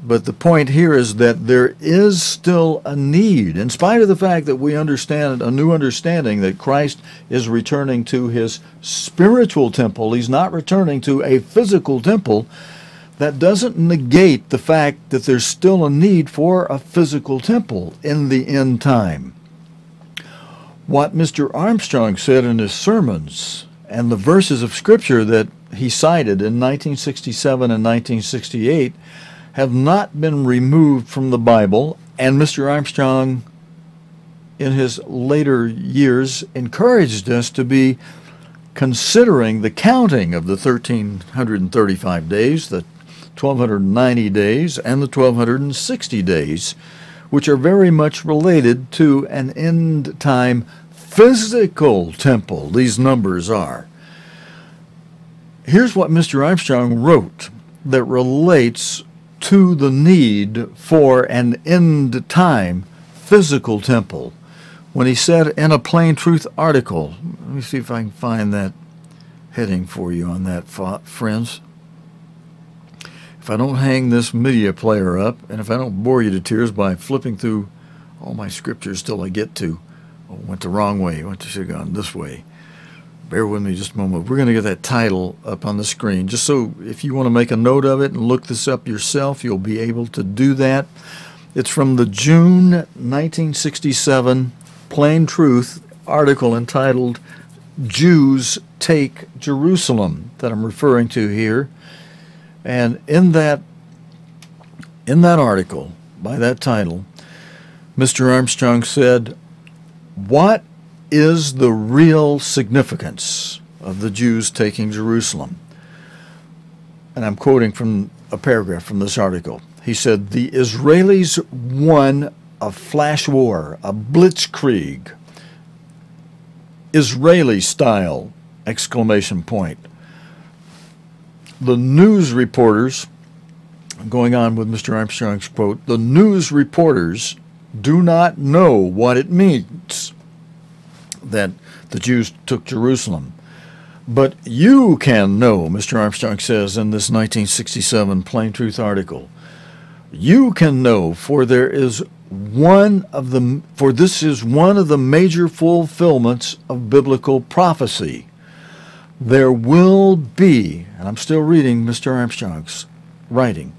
But the point here is that there is still a need, in spite of the fact that we understand a new understanding that Christ is returning to his spiritual temple. He's not returning to a physical temple. That doesn't negate the fact that there's still a need for a physical temple in the end time. What Mr. Armstrong said in his sermons and the verses of Scripture that he cited in 1967 and 1968 have not been removed from the Bible, and Mr. Armstrong, in his later years, encouraged us to be considering the counting of the 1335 days, the 1290 days, and the 1260 days, which are very much related to an end time physical temple. These numbers are. Here's what Mr. Armstrong wrote that relates to the need for an end time physical temple. When he said in a Plain Truth article, let me see if I can find that heading for you on that, friends. If I don't hang this media player up, and if I don't bore you to tears by flipping through all my scriptures till I get to, oh, went the wrong way, went to should have gone this way bear with me just a moment. We're going to get that title up on the screen. Just so if you want to make a note of it and look this up yourself, you'll be able to do that. It's from the June 1967 Plain Truth article entitled Jews Take Jerusalem that I'm referring to here. And in that in that article by that title, Mr. Armstrong said, "What is the real significance of the Jews taking Jerusalem? And I'm quoting from a paragraph from this article. He said, The Israelis won a flash war, a blitzkrieg, Israeli style, exclamation point. The news reporters, going on with Mr. Armstrong's quote, the news reporters do not know what it means that the Jews took Jerusalem. But you can know, Mr. Armstrong says in this 1967 Plain Truth article. You can know, for there is one of the for this is one of the major fulfillments of biblical prophecy. There will be, and I'm still reading Mr. Armstrong's writing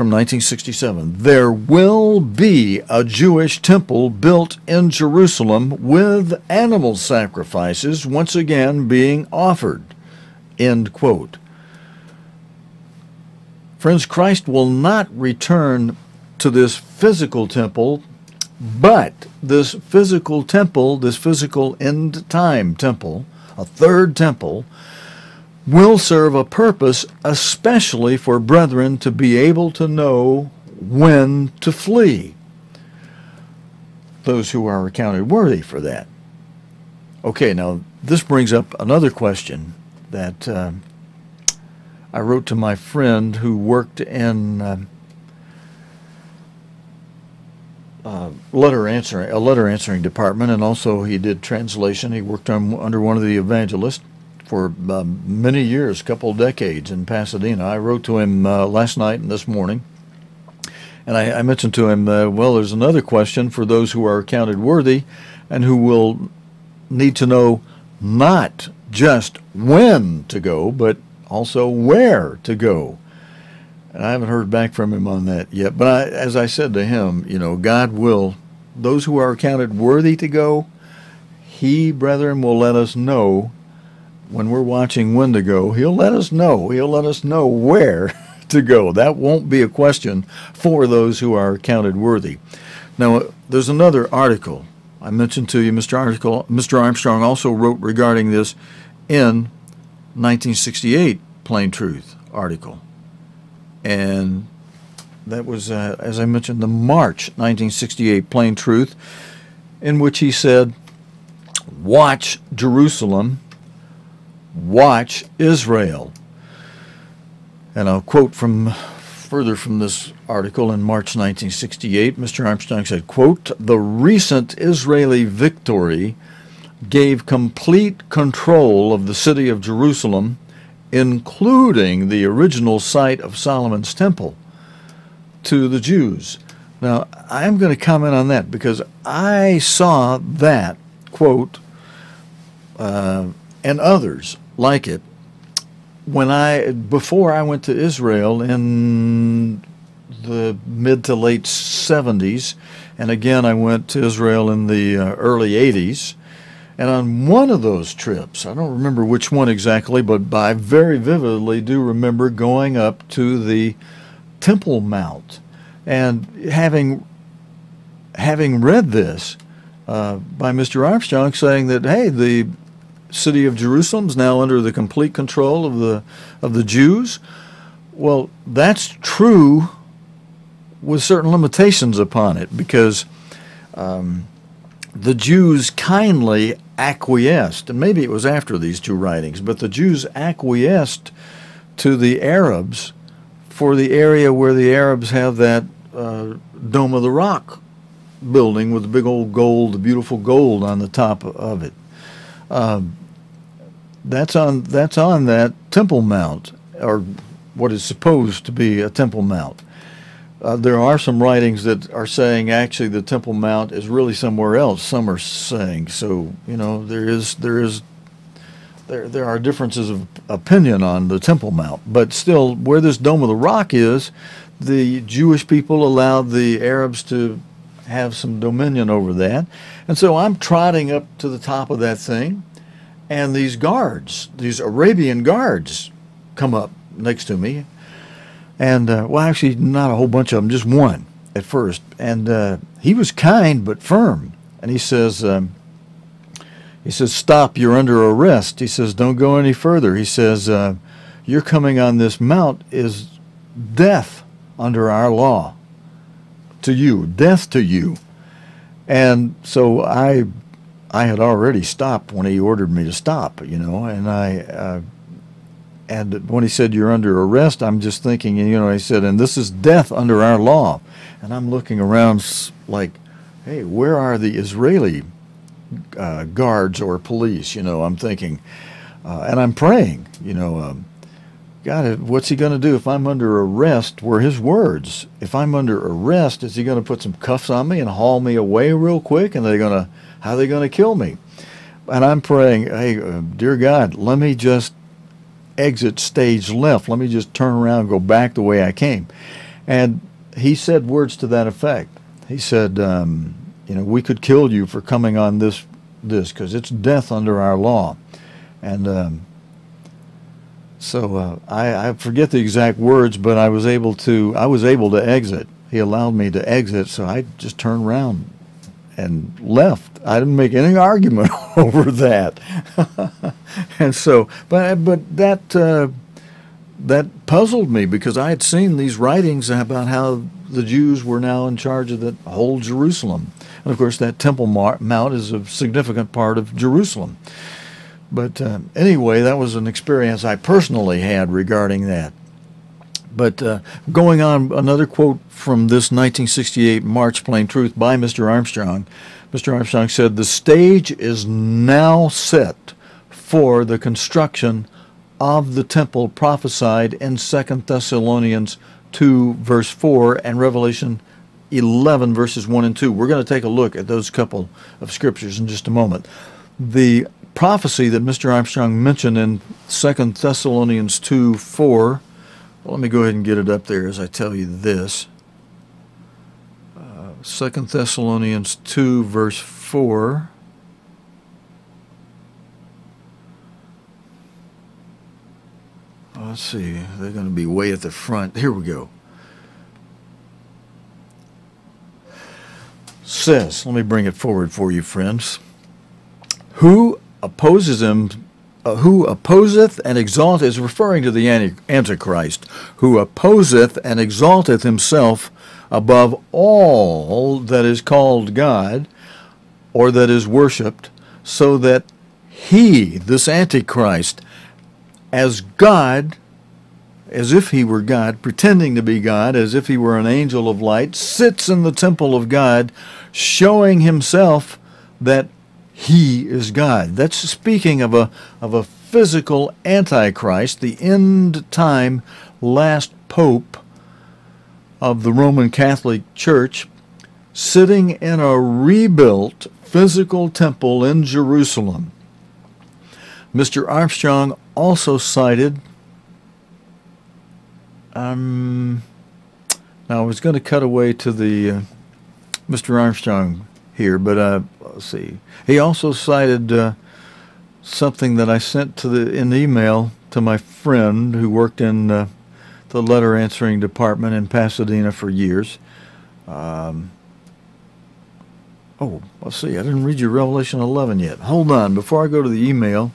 from 1967. There will be a Jewish temple built in Jerusalem with animal sacrifices once again being offered. End quote. Friends, Christ will not return to this physical temple, but this physical temple, this physical end time temple, a third temple, will serve a purpose, especially for brethren to be able to know when to flee. Those who are accounted worthy for that. Okay, now this brings up another question that uh, I wrote to my friend who worked in uh, uh, letter answering a letter answering department, and also he did translation. He worked on, under one of the evangelists for uh, many years, a couple decades in Pasadena. I wrote to him uh, last night and this morning, and I, I mentioned to him, uh, well, there's another question for those who are counted worthy, and who will need to know not just when to go, but also where to go. And I haven't heard back from him on that yet. But I, as I said to him, you know, God will, those who are counted worthy to go, He, brethren, will let us know when we're watching when to go. He'll let us know. He'll let us know where (laughs) to go. That won't be a question for those who are counted worthy. Now, there's another article I mentioned to you. Mr. Article, Mr. Armstrong also wrote regarding this in 1968 Plain Truth article and that was, uh, as I mentioned, the March 1968 Plain Truth, in which he said, Watch Jerusalem, watch Israel. And I'll quote from further from this article in March 1968. Mr. Armstrong said, quote, The recent Israeli victory gave complete control of the city of Jerusalem including the original site of Solomon's temple, to the Jews. Now, I'm going to comment on that because I saw that quote uh, and others like it when I before I went to Israel in the mid to late 70s, and again I went to Israel in the uh, early 80s. And on one of those trips, I don't remember which one exactly, but I very vividly do remember going up to the Temple Mount and having having read this uh, by Mr. Armstrong, saying that hey, the city of Jerusalem is now under the complete control of the of the Jews. Well, that's true with certain limitations upon it because. Um, the Jews kindly acquiesced, and maybe it was after these two writings, but the Jews acquiesced to the Arabs for the area where the Arabs have that uh, Dome of the Rock building with the big old gold, the beautiful gold on the top of it. Uh, that's on that's on that Temple Mount, or what is supposed to be a Temple Mount. Uh, there are some writings that are saying actually the Temple Mount is really somewhere else. Some are saying so. You know, there is there is there there are differences of opinion on the Temple Mount, but still, where this Dome of the Rock is, the Jewish people allowed the Arabs to have some dominion over that, and so I'm trotting up to the top of that thing, and these guards, these Arabian guards, come up next to me and uh, well, actually, not a whole bunch of them, just one at first. And uh, he was kind but firm. And he says, um, he says, stop, you're under arrest. He says, don't go any further. He says, uh, you're coming on this mount is death under our law to you, death to you. And so I, I had already stopped when he ordered me to stop, you know, and I uh, and when he said you're under arrest, I'm just thinking, you know, he said, and this is death under our law. And I'm looking around like, hey, where are the Israeli uh, guards or police? You know, I'm thinking, uh, and I'm praying, you know, um, God, what's he going to do if I'm under arrest? Were his words. If I'm under arrest, is he going to put some cuffs on me and haul me away real quick? And they're going to, how are they going to kill me? And I'm praying, hey, uh, dear God, let me just exit stage left. Let me just turn around and go back the way I came. And he said words to that effect. He said, um, you know, we could kill you for coming on this this because it's death under our law. And um, so uh, I, I forget the exact words, but I was able to I was able to exit. He allowed me to exit, so I just turned around and left. I didn't make any argument (laughs) over that. (laughs) and so, but but that uh, that puzzled me because I had seen these writings about how the Jews were now in charge of the whole Jerusalem, and of course that Temple Mount is a significant part of Jerusalem. But uh, anyway, that was an experience I personally had regarding that. But uh, going on, another quote from this 1968 March Plain Truth by Mr. Armstrong. Mr. Armstrong said, The stage is now set for the construction of the temple prophesied in 2 Thessalonians 2, verse 4, and Revelation 11, verses 1 and 2. We're going to take a look at those couple of scriptures in just a moment. The prophecy that Mr. Armstrong mentioned in 2 Thessalonians 2, 4, well, let me go ahead and get it up there as I tell you this. Uh, 2 Thessalonians 2, verse 4. Let's see, they're going to be way at the front. Here we go. Says, let me bring it forward for you, friends. Who opposes him uh, who opposeth and exalteth is referring to the Antichrist, who opposeth and exalteth himself above all that is called God or that is worshipped, so that he, this Antichrist, as God, as if he were God, pretending to be God, as if he were an angel of light, sits in the temple of God, showing himself that he is God. That's speaking of a, of a physical Antichrist, the end time last pope of the Roman Catholic Church, sitting in a rebuilt physical temple in Jerusalem. Mr. Armstrong also cited. Um, now I was going to cut away to the uh, Mr. Armstrong here, but uh, let's see. He also cited uh, something that I sent to the in email to my friend who worked in uh, the letter answering department in Pasadena for years. Um, oh, let's see. I didn't read you Revelation 11 yet. Hold on. Before I go to the email,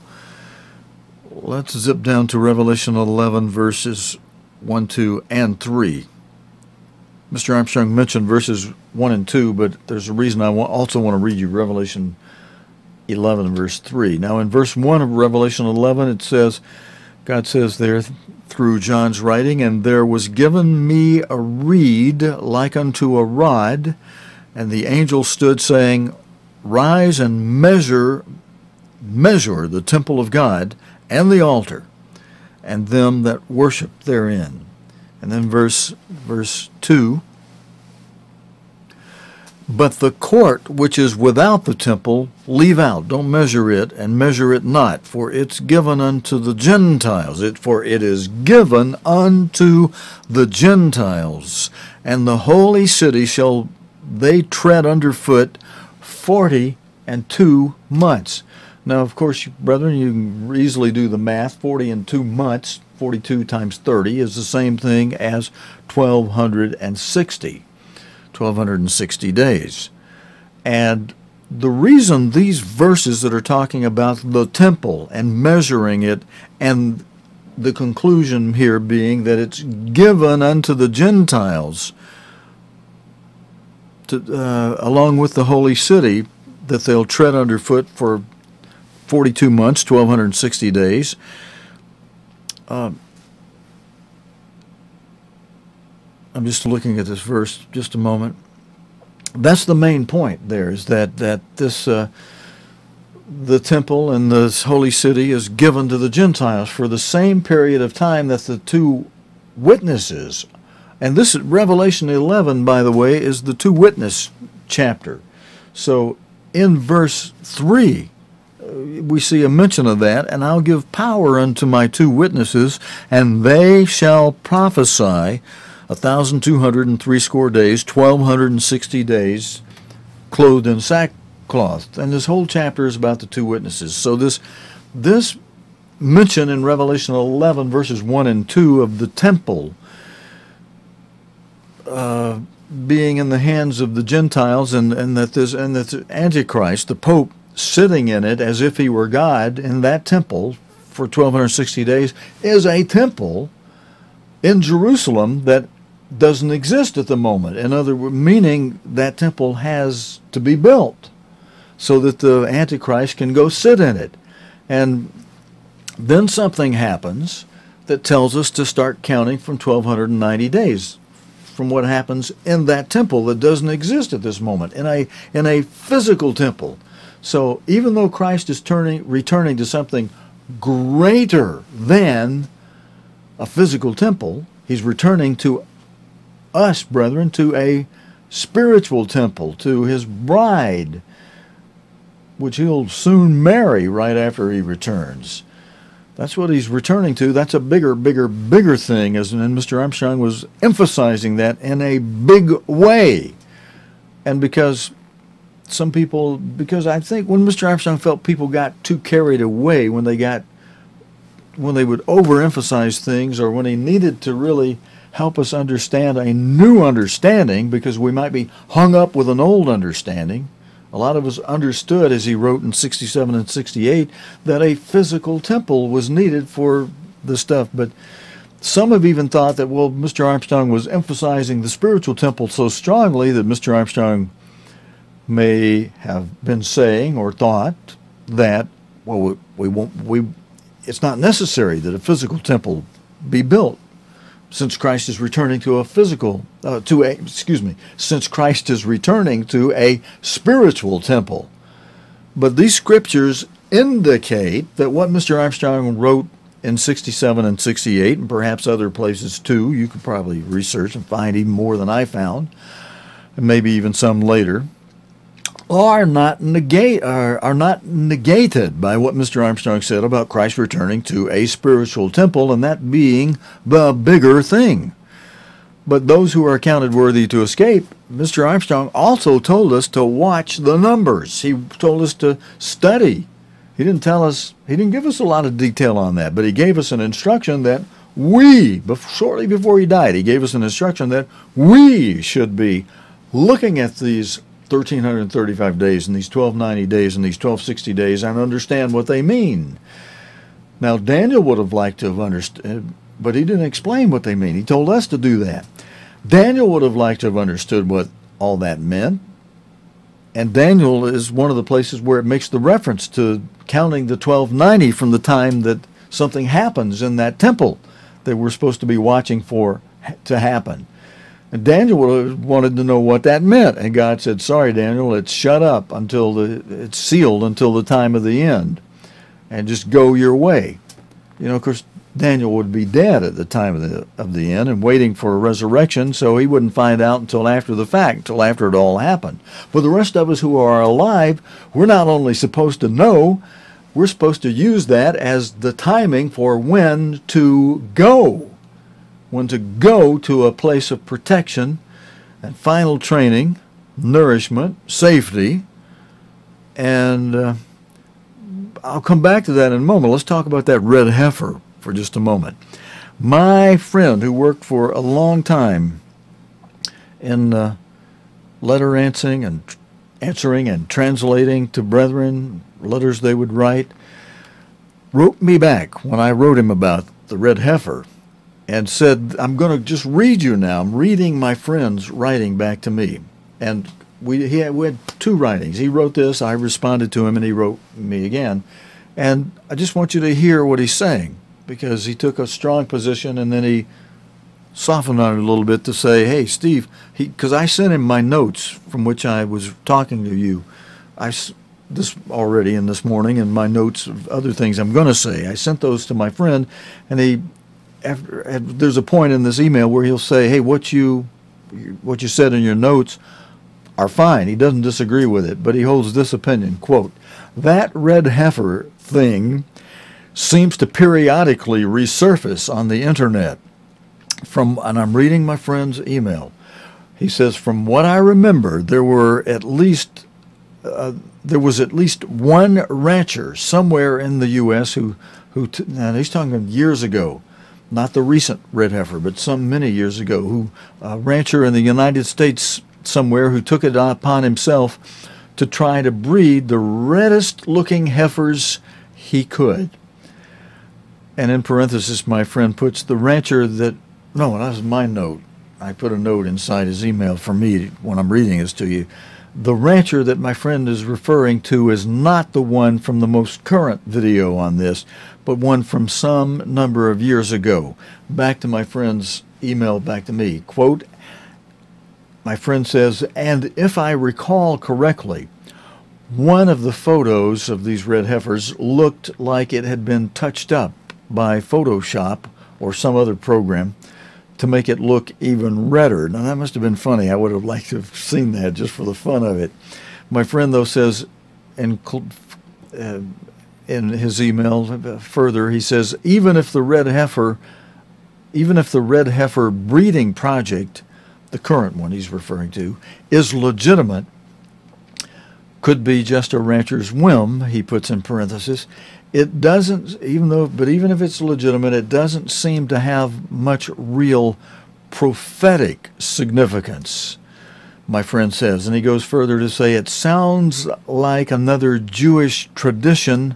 let's zip down to Revelation 11 verses 1, 2, and 3. Mr. Armstrong mentioned verses 1 and 2, but there's a reason I also want to read you Revelation 11, verse 3. Now, in verse 1 of Revelation 11, it says, God says there through John's writing, And there was given me a reed like unto a rod, and the angel stood saying, Rise and measure, measure the temple of God and the altar, and them that worship therein. And then verse verse 2 But the court which is without the temple leave out, don't measure it, and measure it not, for it's given unto the Gentiles. It for it is given unto the Gentiles, and the holy city shall they tread underfoot forty and two months. Now, of course, brethren, you can easily do the math. Forty and two months 42 times 30 is the same thing as 1260, 1260 days. And the reason these verses that are talking about the temple and measuring it, and the conclusion here being that it's given unto the Gentiles to, uh, along with the holy city, that they'll tread underfoot for 42 months, 1260 days. Um, I'm just looking at this verse just a moment. That's the main point there is that, that this uh, the temple and this holy city is given to the Gentiles for the same period of time that the two witnesses and this is Revelation 11 by the way is the two witness chapter. So in verse 3 we see a mention of that, and I'll give power unto my two witnesses, and they shall prophesy a thousand two hundred and threescore days, twelve hundred and sixty days, clothed in sackcloth. And this whole chapter is about the two witnesses. So this this mention in Revelation 11 verses 1 and 2 of the temple uh, being in the hands of the Gentiles, and, and that this and that the Antichrist, the Pope, sitting in it as if he were God in that temple for 1260 days is a temple in Jerusalem that doesn't exist at the moment. In other words, meaning that temple has to be built so that the Antichrist can go sit in it. And then something happens that tells us to start counting from 1290 days from what happens in that temple that doesn't exist at this moment in a in a physical temple. So even though Christ is turning returning to something greater than a physical temple, he's returning to us, brethren, to a spiritual temple, to his bride, which he'll soon marry right after he returns. That's what he's returning to. That's a bigger, bigger, bigger thing, as and Mr. Armstrong was emphasizing that in a big way. And because some people, because I think when Mr. Armstrong felt people got too carried away when they got, when they would overemphasize things, or when he needed to really help us understand a new understanding, because we might be hung up with an old understanding a lot of us understood, as he wrote in 67 and 68, that a physical temple was needed for the stuff. But some have even thought that, well, Mr. Armstrong was emphasizing the spiritual temple so strongly that Mr. Armstrong may have been saying or thought that, well, we, we won't, we, it's not necessary that a physical temple be built since Christ is returning to a physical, uh, to a, excuse me, since Christ is returning to a spiritual temple. But these scriptures indicate that what Mr. Armstrong wrote in 67 and 68, and perhaps other places too, you could probably research and find even more than I found, and maybe even some later, are not negate are, are not negated by what Mr. Armstrong said about Christ returning to a spiritual temple and that being the bigger thing. But those who are counted worthy to escape, Mr. Armstrong also told us to watch the numbers. He told us to study. He didn't tell us, he didn't give us a lot of detail on that, but he gave us an instruction that we, shortly before he died, he gave us an instruction that we should be looking at these 1335 days and these 1290 days and these 1260 days and understand what they mean. Now, Daniel would have liked to have understood, uh, but he didn't explain what they mean. He told us to do that. Daniel would have liked to have understood what all that meant. And Daniel is one of the places where it makes the reference to counting the 1290 from the time that something happens in that temple that we're supposed to be watching for to happen. And Daniel wanted to know what that meant, and God said, "Sorry, Daniel, it's shut up until the it's sealed until the time of the end, and just go your way." You know, of course, Daniel would be dead at the time of the of the end and waiting for a resurrection, so he wouldn't find out until after the fact, until after it all happened. But the rest of us who are alive, we're not only supposed to know, we're supposed to use that as the timing for when to go when to go to a place of protection and final training, nourishment, safety, and uh, I'll come back to that in a moment. Let's talk about that red heifer for just a moment. My friend who worked for a long time in uh, letter answering and answering and translating to brethren letters they would write wrote me back when I wrote him about the red heifer and said, I'm going to just read you now. I'm reading my friend's writing back to me. And we, he had, we had two writings. He wrote this, I responded to him, and he wrote me again. And I just want you to hear what he's saying because he took a strong position and then he softened on it a little bit to say, hey, Steve, because I sent him my notes from which I was talking to you. I this already in this morning and my notes of other things I'm going to say. I sent those to my friend, and he after, there's a point in this email where he'll say, "Hey, what you what you said in your notes are fine." He doesn't disagree with it, but he holds this opinion: "Quote: That red heifer thing seems to periodically resurface on the internet." From and I'm reading my friend's email. He says, "From what I remember, there were at least." Uh, there was at least one rancher somewhere in the U.S. who, who, and he's talking years ago, not the recent red heifer, but some many years ago, who a rancher in the United States somewhere who took it upon himself to try to breed the reddest looking heifers he could. And in parenthesis, my friend puts the rancher that, no, that was my note. I put a note inside his email for me when I'm reading this to you. The rancher that my friend is referring to is not the one from the most current video on this, but one from some number of years ago. Back to my friend's email back to me. Quote, my friend says, and if I recall correctly, one of the photos of these red heifers looked like it had been touched up by Photoshop or some other program to make it look even redder. Now, that must have been funny. I would have liked to have seen that just for the fun of it. My friend, though, says and uh, in his email further, he says, even if the red heifer, even if the red heifer breeding project, the current one he's referring to, is legitimate, could be just a rancher's whim, he puts in parenthesis, it doesn't, even though, but even if it's legitimate, it doesn't seem to have much real prophetic significance, my friend says. And he goes further to say it sounds like another Jewish tradition,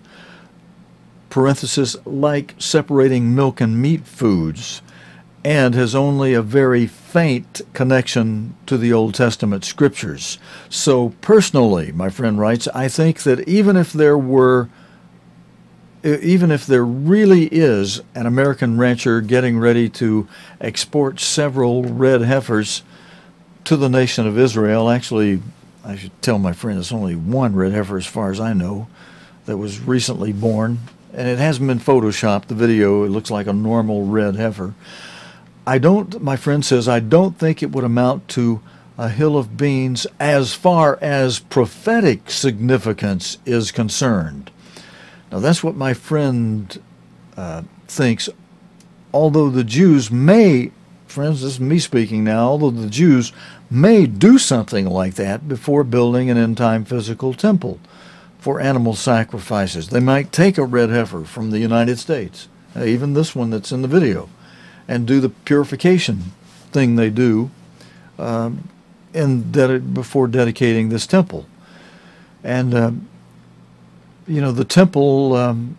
parenthesis, like separating milk and meat foods, and has only a very faint connection to the Old Testament scriptures. So, personally, my friend writes, I think that even if there were even if there really is an American rancher getting ready to export several red heifers to the nation of Israel, actually, I should tell my friend it's only one red heifer as far as I know that was recently born, and it hasn't been photoshopped. The video, it looks like a normal red heifer. I don't, my friend says, I don't think it would amount to a hill of beans as far as prophetic significance is concerned. Now, that's what my friend uh, thinks. Although the Jews may, friends, this is me speaking now, although the Jews may do something like that before building an end time physical temple for animal sacrifices. They might take a red heifer from the United States, uh, even this one that's in the video, and do the purification thing they do um, in ded- before dedicating this temple. And uh, you know, the temple um,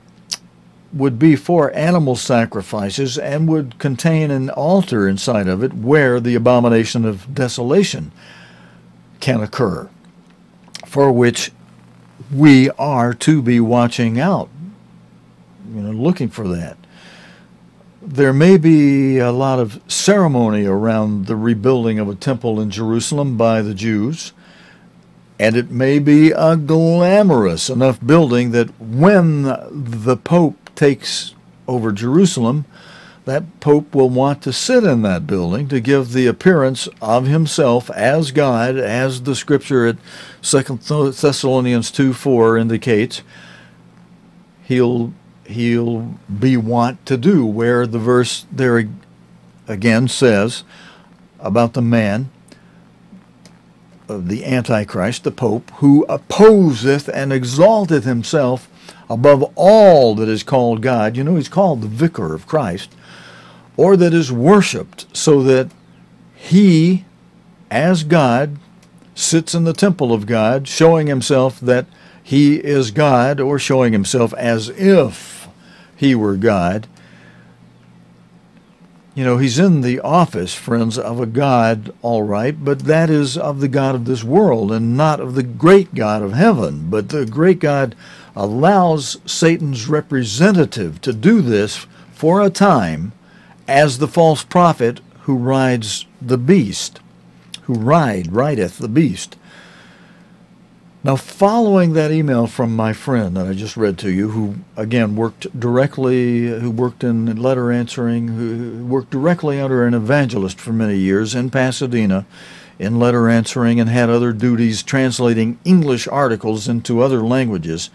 would be for animal sacrifices and would contain an altar inside of it where the abomination of desolation can occur, for which we are to be watching out, you know, looking for that. There may be a lot of ceremony around the rebuilding of a temple in Jerusalem by the Jews and it may be a glamorous enough building that when the Pope takes over Jerusalem, that Pope will want to sit in that building to give the appearance of himself as God, as the scripture at 2 Thessalonians 2 4 indicates. He'll, he'll be want to do, where the verse there again says about the man of the Antichrist, the Pope, who opposeth and exalteth himself above all that is called God. You know, he's called the vicar of Christ, or that is worshipped, so that he, as God, sits in the temple of God, showing himself that he is God, or showing himself as if he were God. You know, he's in the office, friends, of a God, all right, but that is of the God of this world and not of the great God of heaven. But the great God allows Satan's representative to do this for a time as the false prophet who rides the beast, who ride, rideth the beast. Now, following that email from my friend that I just read to you, who again worked directly, who worked in letter answering, who worked directly under an evangelist for many years in Pasadena in letter answering and had other duties translating English articles into other languages,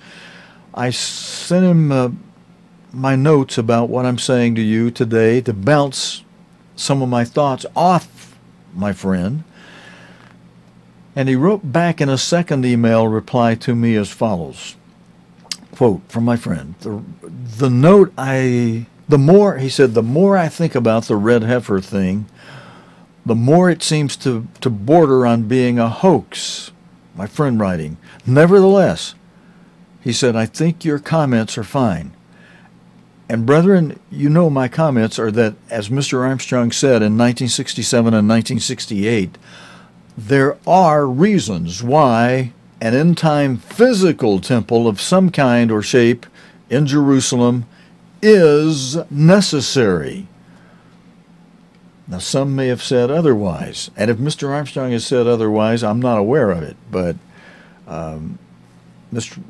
I sent him uh, my notes about what I'm saying to you today to bounce some of my thoughts off my friend. And he wrote back in a second email reply to me as follows. Quote from my friend. The, the note i the more he said the more i think about the red heifer thing the more it seems to, to border on being a hoax. My friend writing nevertheless he said i think your comments are fine and brethren you know my comments are that as mr armstrong said in 1967 and 1968 there are reasons why an end time physical temple of some kind or shape in Jerusalem is necessary. Now, some may have said otherwise, and if Mr. Armstrong has said otherwise, I'm not aware of it. But um, Mr.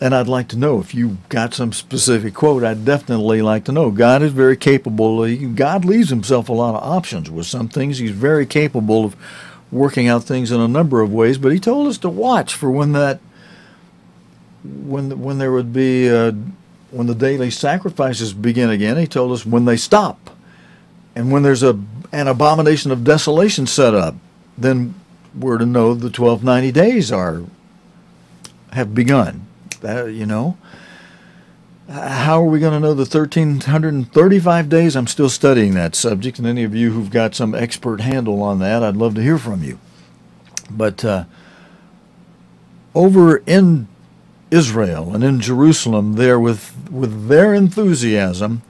And I'd like to know if you got some specific quote. I'd definitely like to know. God is very capable. God leaves himself a lot of options with some things. He's very capable of working out things in a number of ways. But he told us to watch for when that, when when there would be, uh, when the daily sacrifices begin again. He told us when they stop, and when there's a an abomination of desolation set up, then we're to know the 1290 days are have begun. That, you know, how are we going to know the 1335 days? I'm still studying that subject, and any of you who've got some expert handle on that, I'd love to hear from you. But uh, over in Israel and in Jerusalem, there with with their enthusiasm,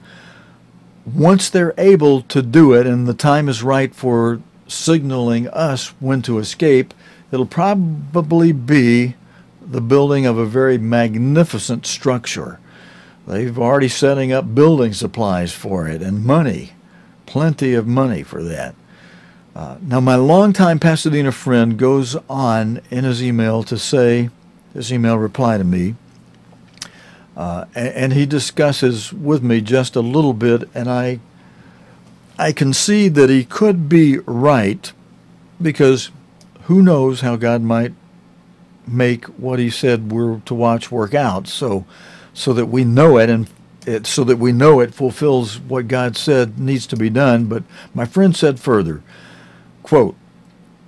once they're able to do it, and the time is right for signaling us when to escape, it'll probably be the building of a very magnificent structure. They've already setting up building supplies for it and money, plenty of money for that. Uh, now, my longtime Pasadena friend goes on in his email to say, his email reply to me, uh, and, and he discusses with me just a little bit, and I, I concede that he could be right, because who knows how God might make what he said we're to watch work out so so that we know it and it, so that we know it fulfills what God said needs to be done but my friend said further quote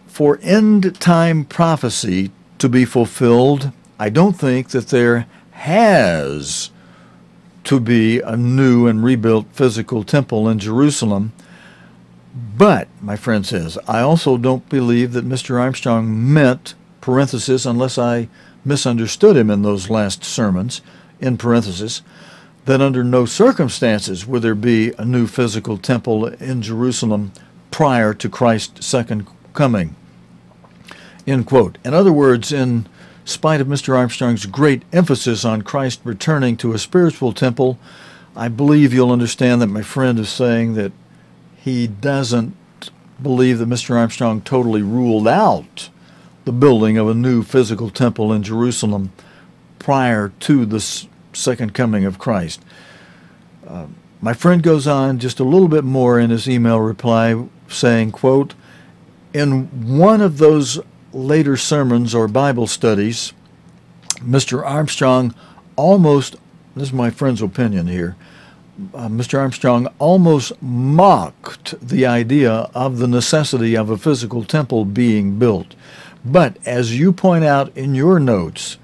for end time prophecy to be fulfilled I don't think that there has to be a new and rebuilt physical temple in Jerusalem but my friend says I also don't believe that Mr. Armstrong meant parenthesis, unless I misunderstood him in those last sermons, in parenthesis, that under no circumstances would there be a new physical temple in Jerusalem prior to Christ's second coming. End quote. In other words, in spite of Mr. Armstrong's great emphasis on Christ returning to a spiritual temple, I believe you'll understand that my friend is saying that he doesn't believe that Mr. Armstrong totally ruled out the building of a new physical temple in Jerusalem prior to the second coming of Christ. Uh, my friend goes on just a little bit more in his email reply saying, quote, in one of those later sermons or Bible studies, Mr. Armstrong almost, this is my friend's opinion here, uh, Mr. Armstrong almost mocked the idea of the necessity of a physical temple being built. But as you point out in your notes,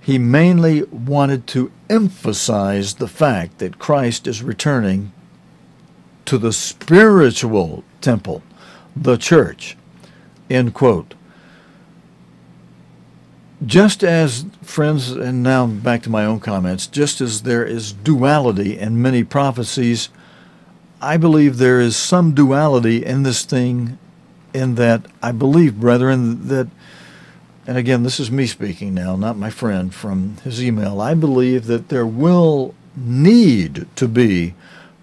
he mainly wanted to emphasize the fact that Christ is returning to the spiritual temple, the church. End quote. Just as, friends, and now back to my own comments, just as there is duality in many prophecies, I believe there is some duality in this thing in that I believe, brethren, that, and again, this is me speaking now, not my friend from his email, I believe that there will need to be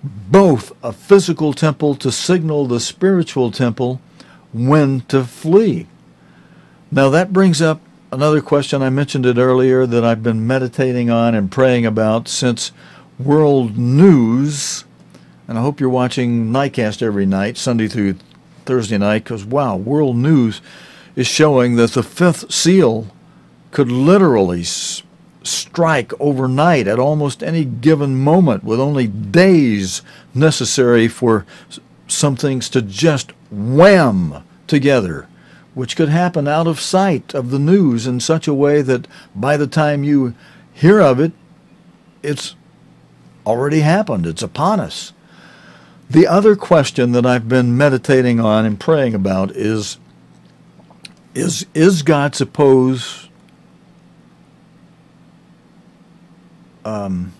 both a physical temple to signal the spiritual temple when to flee. Now, that brings up another question. I mentioned it earlier that I've been meditating on and praying about since World News, and I hope you're watching Nightcast every night, Sunday through Thursday night because, wow, world news is showing that the fifth seal could literally strike overnight at almost any given moment with only days necessary for some things to just wham together, which could happen out of sight of the news in such a way that by the time you hear of it, it's already happened. It's upon us. The other question that I've been meditating on and praying about is is is God supposed um,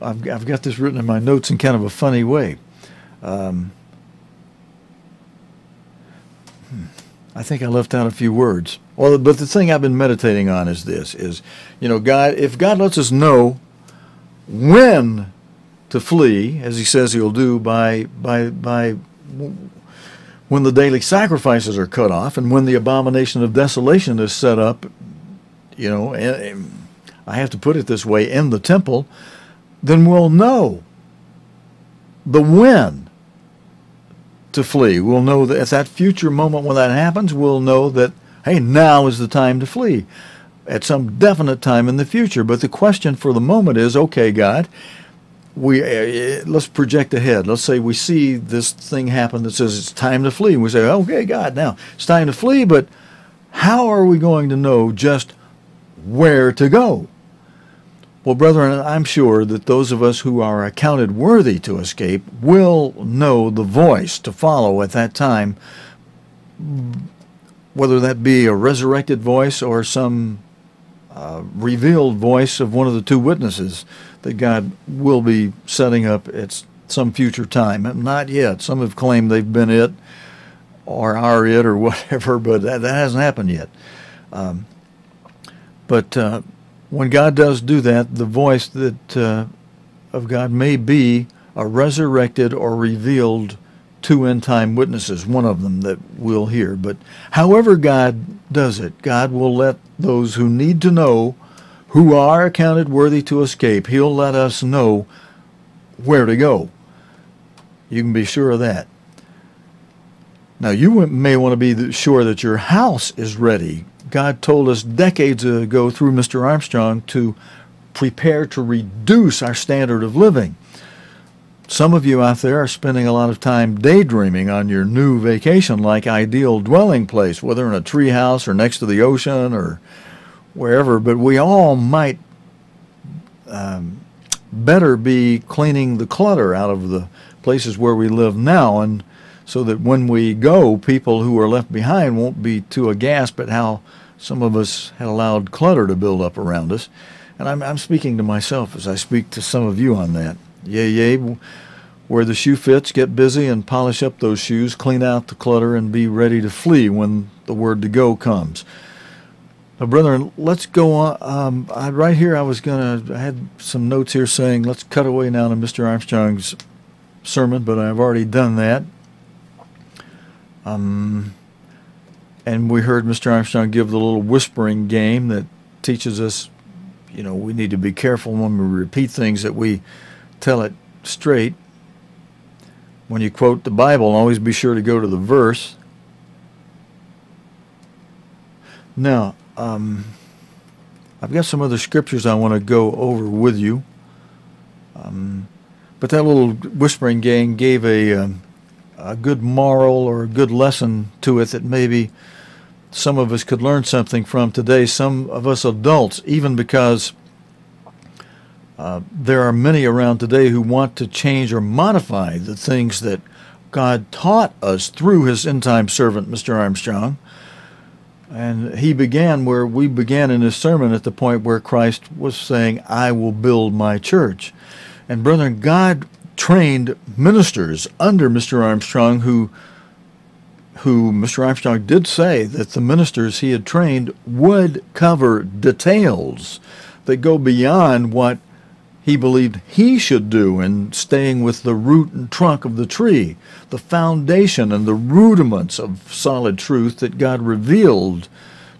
I've, I've got this written in my notes in kind of a funny way. Um, I think I left out a few words. Well, but the thing I've been meditating on is this: is you know, God, if God lets us know when to flee, as He says He'll do by by by when the daily sacrifices are cut off and when the abomination of desolation is set up, you know, I have to put it this way, in the temple, then we'll know the when to flee. We'll know that at that future moment when that happens, we'll know that, hey, now is the time to flee at some definite time in the future. But the question for the moment is, okay, God, we uh, let's project ahead. Let's say we see this thing happen that says it's time to flee. We say, okay, God, now it's time to flee, but how are we going to know just where to go? Well, brethren, I'm sure that those of us who are accounted worthy to escape will know the voice to follow at that time, whether that be a resurrected voice or some uh, revealed voice of one of the two witnesses that God will be setting up at some future time. Not yet. Some have claimed they've been it or are it or (laughs) whatever, but that, that hasn't happened yet. Um, but uh, when God does do that, the voice that uh, of God may be a resurrected or revealed two end time witnesses, one of them that we'll hear. But however God does it, God will let those who need to know, who are accounted worthy to escape, He'll let us know where to go. You can be sure of that. Now, you may want to be sure that your house is ready God told us decades ago through Mr. Armstrong to prepare to reduce our standard of living. Some of you out there are spending a lot of time daydreaming on your new vacation like ideal dwelling place, whether in a tree house or next to the ocean or wherever, but we all might um, better be cleaning the clutter out of the places where we live now and so that when we go, people who are left behind won't be too aghast at how some of us had allowed clutter to build up around us. And I'm, I'm speaking to myself as I speak to some of you on that. Yea, yea, where the shoe fits, get busy and polish up those shoes, clean out the clutter, and be ready to flee when the word to go comes. Now, brethren, let's go on. Um, I, right here, I was going to, I had some notes here saying, let's cut away now to Mr. Armstrong's sermon, but I've already done that. Um, and we heard Mr. Armstrong give the little whispering game that teaches us, you know, we need to be careful when we repeat things that we tell it straight. When you quote the Bible, always be sure to go to the verse. Now, um, I've got some other scriptures I want to go over with you. Um, but that little whispering game gave a um, a good moral or a good lesson to it that maybe some of us could learn something from today, some of us adults, even because uh, there are many around today who want to change or modify the things that God taught us through his end time servant, Mr. Armstrong. And he began where we began in his sermon at the point where Christ was saying, I will build my church. And brethren, God trained ministers under Mr. Armstrong who who Mr. Armstrong did say that the ministers he had trained would cover details that go beyond what he believed he should do in staying with the root and trunk of the tree, the foundation and the rudiments of solid truth that God revealed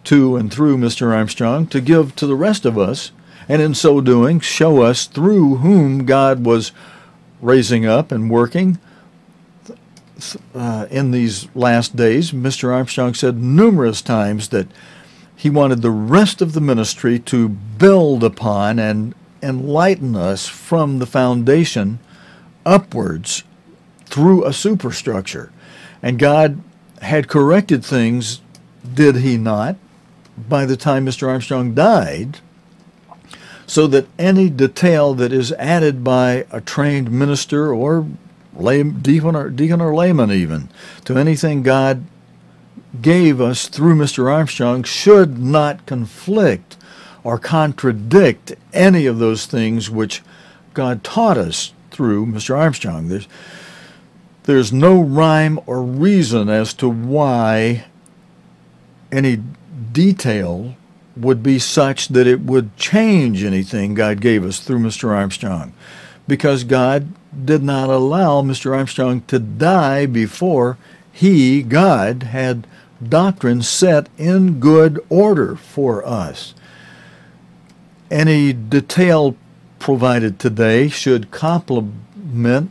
to and through Mr. Armstrong to give to the rest of us, and in so doing, show us through whom God was raising up and working uh, in these last days. Mr. Armstrong said numerous times that he wanted the rest of the ministry to build upon and enlighten us from the foundation upwards through a superstructure. And God had corrected things, did he not, by the time Mr. Armstrong died, so that any detail that is added by a trained minister or lay, deacon, or, deacon or layman even to anything God gave us through Mr. Armstrong should not conflict or contradict any of those things which God taught us through Mr. Armstrong. There's, There's no rhyme or reason as to why any detail would be such that it would change anything God gave us through Mr. Armstrong. Because God did not allow Mr. Armstrong to die before he, God, had doctrine set in good order for us. Any detail provided today should complement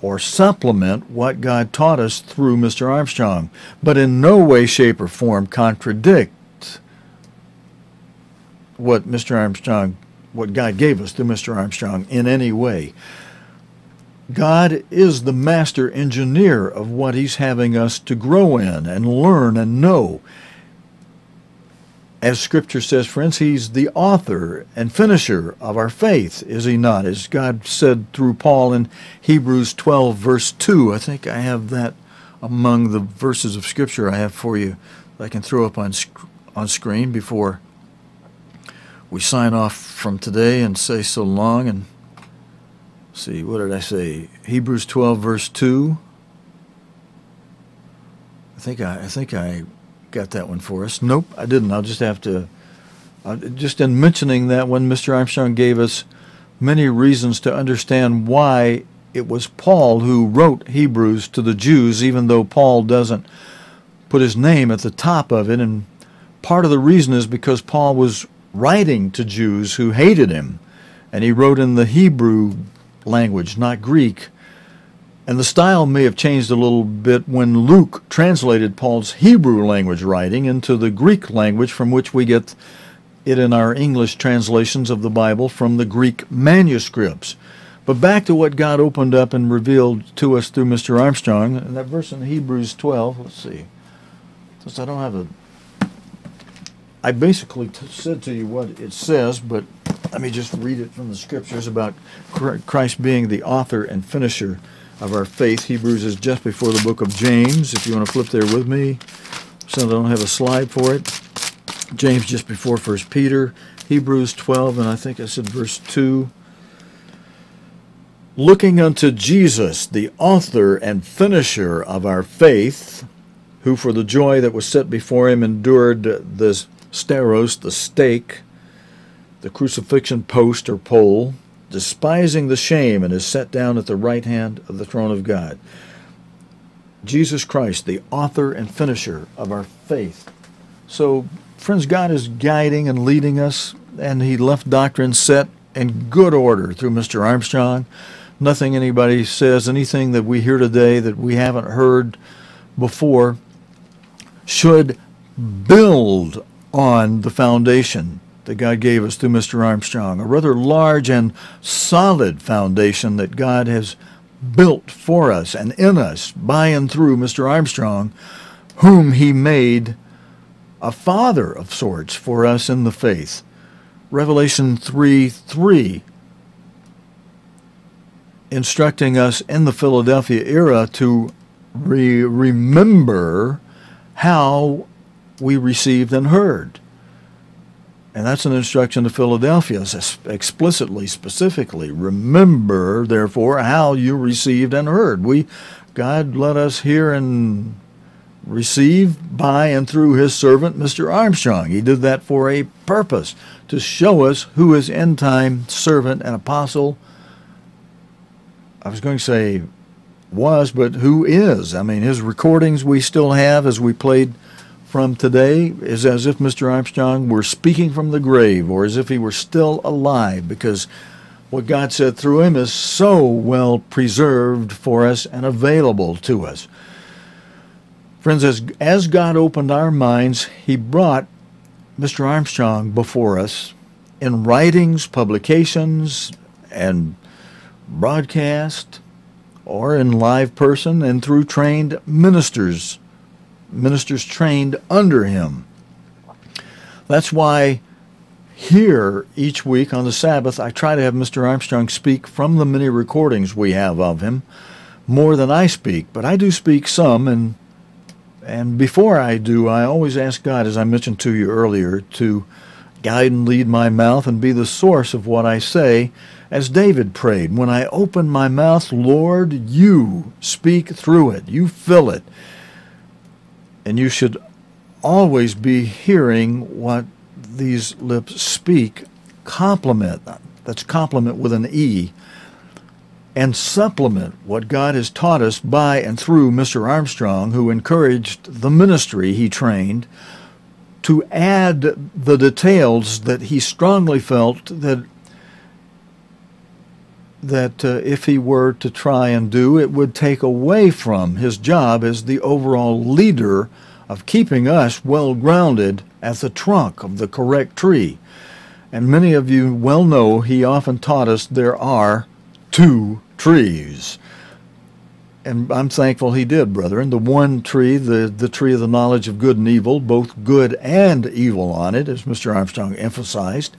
or supplement what God taught us through Mr. Armstrong, but in no way, shape, or form contradict what Mr. Armstrong, what God gave us through Mr. Armstrong in any way. God is the master engineer of what He's having us to grow in and learn and know. As Scripture says, friends, He's the author and finisher of our faith, is He not? As God said through Paul in Hebrews 12, verse 2. I think I have that among the verses of Scripture I have for you that I can throw up on, on screen before we sign off from today and say so long and see, what did I say? Hebrews 12, verse 2. I think I, I think I got that one for us. Nope, I didn't. I'll just have to. Uh, just in mentioning that one, Mr. Armstrong gave us many reasons to understand why it was Paul who wrote Hebrews to the Jews, even though Paul doesn't put his name at the top of it. And part of the reason is because Paul was writing to Jews who hated him, and he wrote in the Hebrew language, not Greek. And the style may have changed a little bit when Luke translated Paul's Hebrew language writing into the Greek language from which we get it in our English translations of the Bible from the Greek manuscripts. But back to what God opened up and revealed to us through Mr. Armstrong, and that verse in Hebrews 12, let's see. Since I don't have a I basically said to you what it says, but let me just read it from the scriptures about Christ being the author and finisher of our faith. Hebrews is just before the book of James. If you want to flip there with me, since I don't have a slide for it. James just before First Peter. Hebrews 12, and I think I said verse 2. Looking unto Jesus, the author and finisher of our faith, who for the joy that was set before him endured the stauros, the stake, the crucifixion post or pole, despising the shame, and is set down at the right hand of the throne of God. Jesus Christ, the author and finisher of our faith. So, friends, God is guiding and leading us, and He left doctrine set in good order through Mr. Armstrong. Nothing anybody says, anything that we hear today that we haven't heard before, should build on the foundation that God gave us through Mr. Armstrong, a rather large and solid foundation that God has built for us and in us by and through Mr. Armstrong, whom he made a father of sorts for us in the faith. Revelation 3 3, instructing us in the Philadelphia era to re- remember how we received and heard. And that's an instruction to Philadelphia explicitly, specifically. Remember, therefore, how you received and heard. We, God let us hear and receive by and through his servant, Mr. Armstrong. He did that for a purpose, to show us who his end time servant and apostle, I was going to say was, but who is. I mean, his recordings we still have as we played from today is as if Mr. Armstrong were speaking from the grave or as if he were still alive because what God said through him is so well preserved for us and available to us. Friends, as, as God opened our minds, he brought Mr. Armstrong before us in writings, publications, and broadcast, or in live person, and through trained ministers ministers trained under him. That's why here each week on the Sabbath, I try to have Mr. Armstrong speak from the many recordings we have of him more than I speak, but I do speak some and and before I do, I always ask God, as I mentioned to you earlier, to guide and lead my mouth and be the source of what I say, As David prayed, When I open my mouth, Lord, you speak through it, you fill it. And you should always be hearing what these lips speak, complement, that's complement with an E, and supplement what God has taught us by and through Mr. Armstrong, who encouraged the ministry he trained to add the details that he strongly felt that that uh, if he were to try and do, it would take away from his job as the overall leader of keeping us well grounded as the trunk of the correct tree. And many of you well know he often taught us there are two trees. And I'm thankful he did, brethren. The one tree, the, the tree of the knowledge of good and evil, both good and evil on it, as Mr. Armstrong emphasized.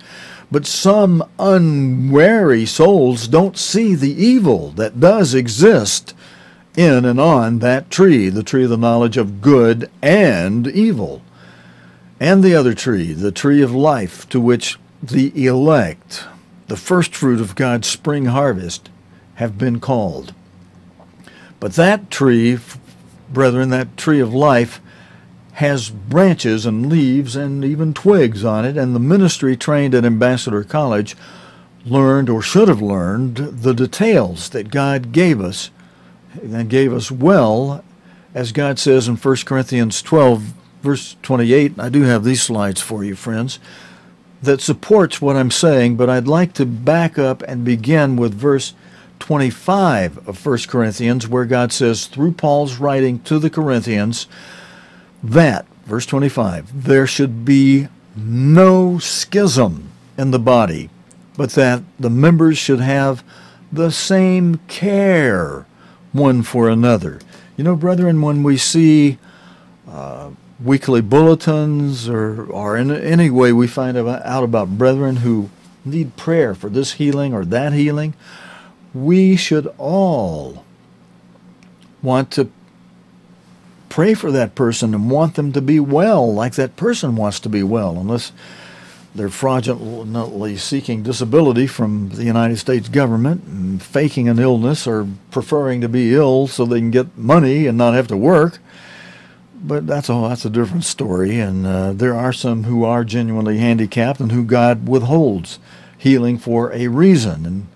But some unwary souls don't see the evil that does exist in and on that tree, the tree of the knowledge of good and evil. And the other tree, the tree of life, to which the elect, the first fruit of God's spring harvest, have been called. But that tree, brethren, that tree of life, has branches and leaves and even twigs on it, and the ministry trained at Ambassador College learned or should have learned the details that God gave us and gave us well, as God says in 1 Corinthians 12, verse 28. I do have these slides for you, friends, that supports what I'm saying, but I'd like to back up and begin with verse 25 of 1 Corinthians, where God says, through Paul's writing to the Corinthians, that, verse 25, there should be no schism in the body, but that the members should have the same care one for another. You know, brethren, when we see uh, weekly bulletins or, or in any way we find out about brethren who need prayer for this healing or that healing, we should all want to pray for that person and want them to be well like that person wants to be well, unless they're fraudulently seeking disability from the United States government and faking an illness or preferring to be ill so they can get money and not have to work. But that's a that's a different story, and uh, there are some who are genuinely handicapped and who God withholds healing for a reason, and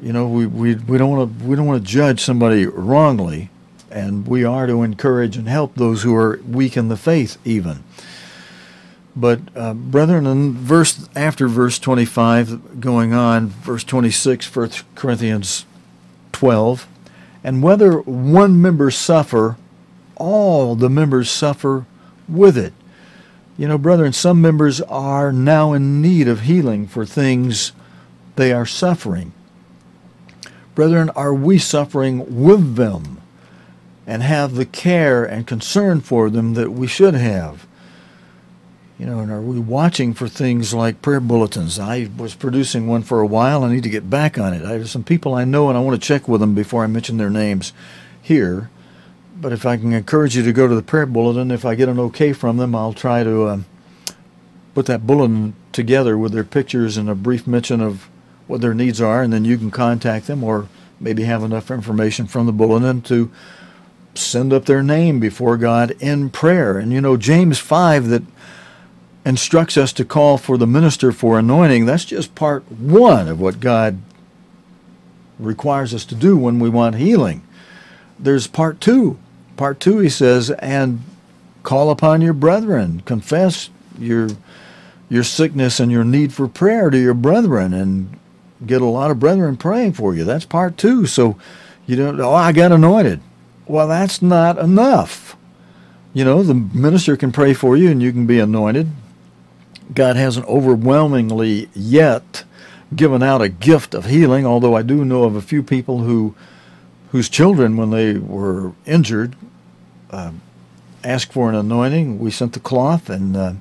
you know, we, we, we don't want to we don't want to judge somebody wrongly, and we are to encourage and help those who are weak in the faith, even. But uh, brethren, in verse after verse 25, going on, verse 26, 1 Corinthians 12, and whether one member suffer, all the members suffer with it. You know, brethren, some members are now in need of healing for things they are suffering. Brethren, are we suffering with them and have the care and concern for them that we should have? You know, and are we watching for things like prayer bulletins? I was producing one for a while. I need to get back on it. I have some people I know and I want to check with them before I mention their names here. But if I can encourage you to go to the prayer bulletin, if I get an okay from them, I'll try to uh, put that bulletin together with their pictures and a brief mention of what their needs are, and then you can contact them or maybe have enough information from the bulletin to send up their name before God in prayer. And you know, James 5 that instructs us to call for the minister for anointing, that's just part one of what God requires us to do when we want healing. There's part two. Part two, he says, and call upon your brethren, confess your your sickness and your need for prayer to your brethren and get a lot of brethren praying for you. That's part two. So you don't, oh, I got anointed. Well, that's not enough. You know, the minister can pray for you and you can be anointed. God hasn't overwhelmingly yet given out a gift of healing, although I do know of a few people who whose children, when they were injured, uh, asked for an anointing. We sent the cloth and uh,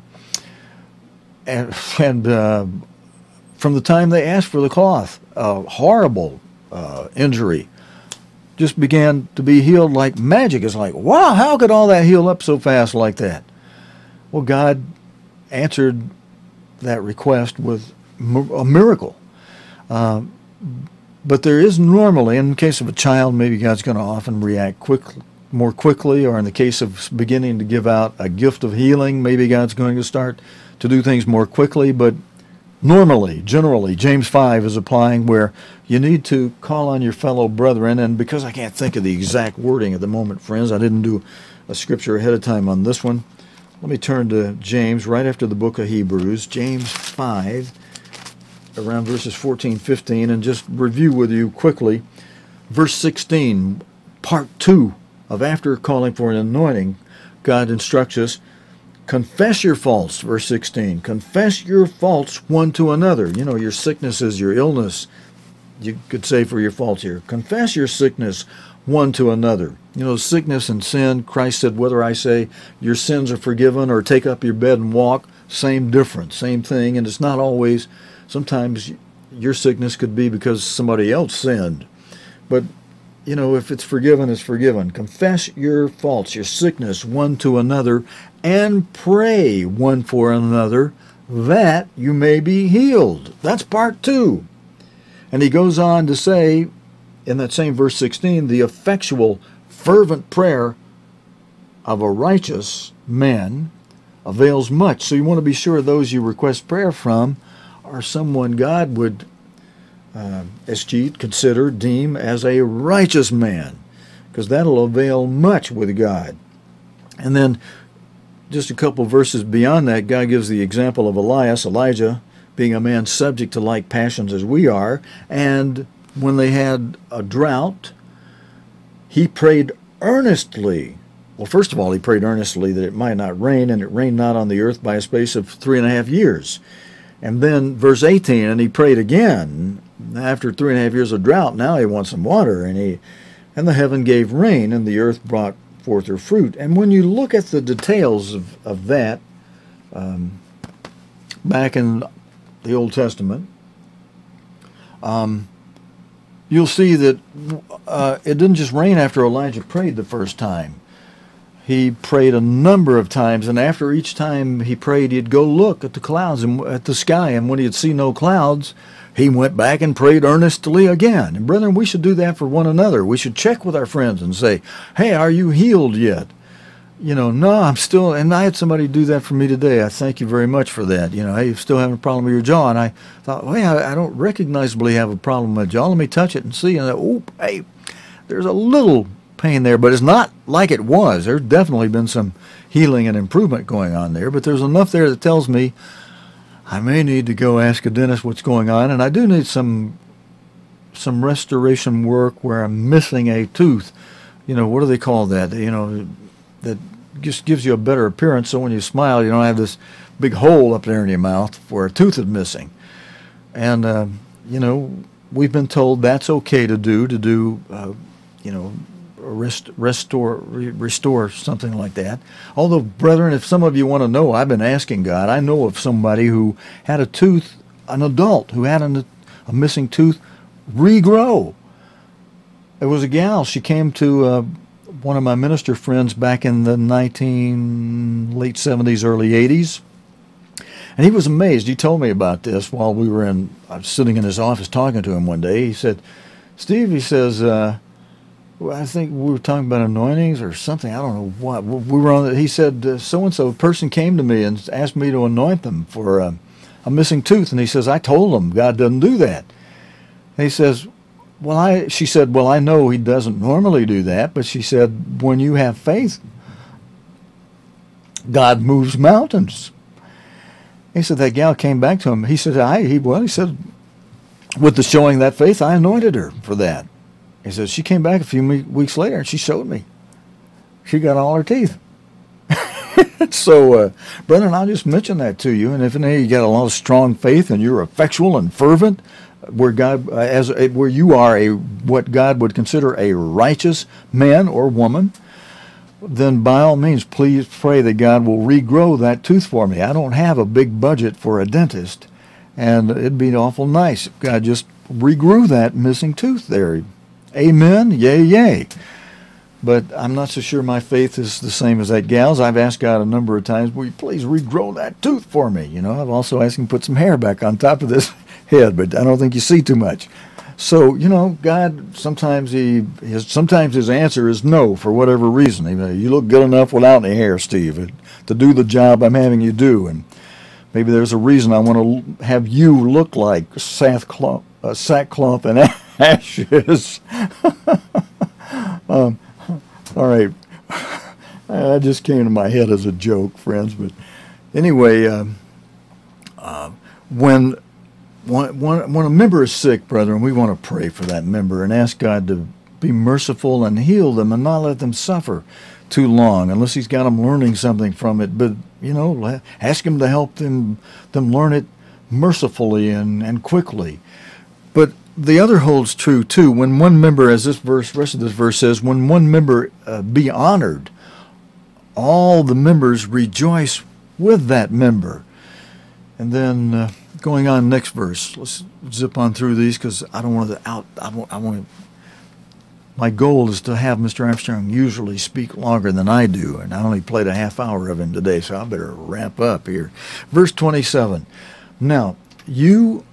and, (laughs) and uh, from the time they asked for the cloth. A horrible uh, injury just began to be healed like magic. It's like, wow, how could all that heal up so fast like that? Well, God answered that request with a miracle. Uh, but there is normally, in the case of a child, maybe God's going to often react quickly, more quickly, or in the case of beginning to give out a gift of healing, maybe God's going to start to do things more quickly. But normally, generally, James 5 is applying where you need to call on your fellow brethren. And because I can't think of the exact wording at the moment, friends, I didn't do a scripture ahead of time on this one. Let me turn to James right after the book of Hebrews, James 5 around verses 14, 15, and just review with you quickly. Verse 16, part 2 of after calling for an anointing, God instructs us confess your faults, verse 16. Confess your faults one to another. You know, your sicknesses, your illness, you could say for your faults here. Confess your sickness one to another. You know, sickness and sin, Christ said, whether I say your sins are forgiven or take up your bed and walk, same difference, same thing. And it's not always Sometimes your sickness could be because somebody else sinned. But, you know, if it's forgiven, it's forgiven. Confess your faults, your sickness, one to another, and pray one for another that you may be healed. That's part two. And he goes on to say in that same verse 16 the effectual, fervent prayer of a righteous man avails much. So you want to be sure those you request prayer from are someone God would Um, escheat, consider, deem as a righteous man, because that'll avail much with God. And then just a couple verses beyond that, God gives the example of Elias, Elijah, being a man subject to like passions as we are, and when they had a drought, he prayed earnestly. Well, first of all, he prayed earnestly that it might not rain, and it rained not on the earth by a space of three and a half years. And then verse 18, and he prayed again after three and a half years of drought. Now he wants some water, and he and the heaven gave rain, and the earth brought forth her fruit. And when you look at the details of, of that, um, back in the Old Testament, um, you'll see that uh, it didn't just rain after Elijah prayed the first time he prayed a number of times, and after each time he prayed, he'd go look at the clouds and at the sky, and when he'd see no clouds, he went back and prayed earnestly again. And brethren, we should do that for one another. We should check with our friends and say, "Hey, are you healed yet?" You know, no, I'm still. And I had somebody do that for me today. I thank you very much for that. You know, hey, you're still having a problem with your jaw, and I thought, well, I, I don't recognizably have a problem with my jaw. Let me touch it and see. And I, oh, hey, there's a little pain there, but it's not like it was. There's definitely been some healing and improvement going on there, but there's enough there that tells me I may need to go ask a dentist what's going on, and I do need some some restoration work where I'm missing a tooth. You know, what do they call that? You know, that just gives you a better appearance. So when you smile, you don't have this big hole up there in your mouth where a tooth is missing. And uh, you know, we've been told that's okay to do to do. Uh, you know, rest, restore restore something like that. Although, brethren, if some of you want to know, I've been asking God. I know of somebody who had a tooth, an adult who had an, a missing tooth, regrow. It was a gal. She came to uh, one of my minister friends back in the 19 late 70s, early 80s. And he was amazed. He told me about this while we were in, I was sitting in his office talking to him one day. He said, Steve, he says, uh, I think we were talking about anointings or something. I don't know what. We were on. He said so and so person came to me and asked me to anoint them for a, a missing tooth, and he says I told them God doesn't do that. And he says, well, I. She said, well, I know He doesn't normally do that, but she said when you have faith, God moves mountains. He said that gal came back to him. He said, I. He well, he said, with the showing that faith, I anointed her for that. He says, she came back a few weeks later and she showed me. She got all her teeth. (laughs) so, uh, I'll just mention that to you. And if you got a lot of strong faith and you're effectual and fervent, where God, uh, as a, where you are a what God would consider a righteous man or woman, then by all means, please pray that God will regrow that tooth for me. I don't have a big budget for a dentist, and it'd be awful nice if God just regrew that missing tooth there. Amen. Yay, yay. But I'm not so sure my faith is the same as that gal's. I've asked God a number of times, will you please regrow that tooth for me? You know, I've also asked him to put some hair back on top of this (laughs) head, but I don't think you see too much. So you know, God sometimes he his sometimes his answer is no for whatever reason. You look good enough without any hair, Steve, to do the job I'm having you do, and maybe there's a reason I want to have you look like sackcloth, uh, sackcloth and (laughs) (laughs) ashes. (laughs) um, all right, (laughs) that just came to my head as a joke, friends. But anyway, uh, uh, when when, when a member is sick, brethren, we want to pray for that member and ask God to be merciful and heal them and not let them suffer too long unless he's got them learning something from it. But, you know, ask him to help them, them learn it mercifully and, and quickly. But the other holds true, too. When one member, as this verse, rest of this verse says, when one member uh, be honored, all the members rejoice with that member. And then... Uh, going on next verse. Let's zip on through these because I don't want to out. I want. I want. My goal is to have Mr. Armstrong usually speak longer than I do, and I only played a half hour of him today, so I better wrap up here. Verse 27. Now, you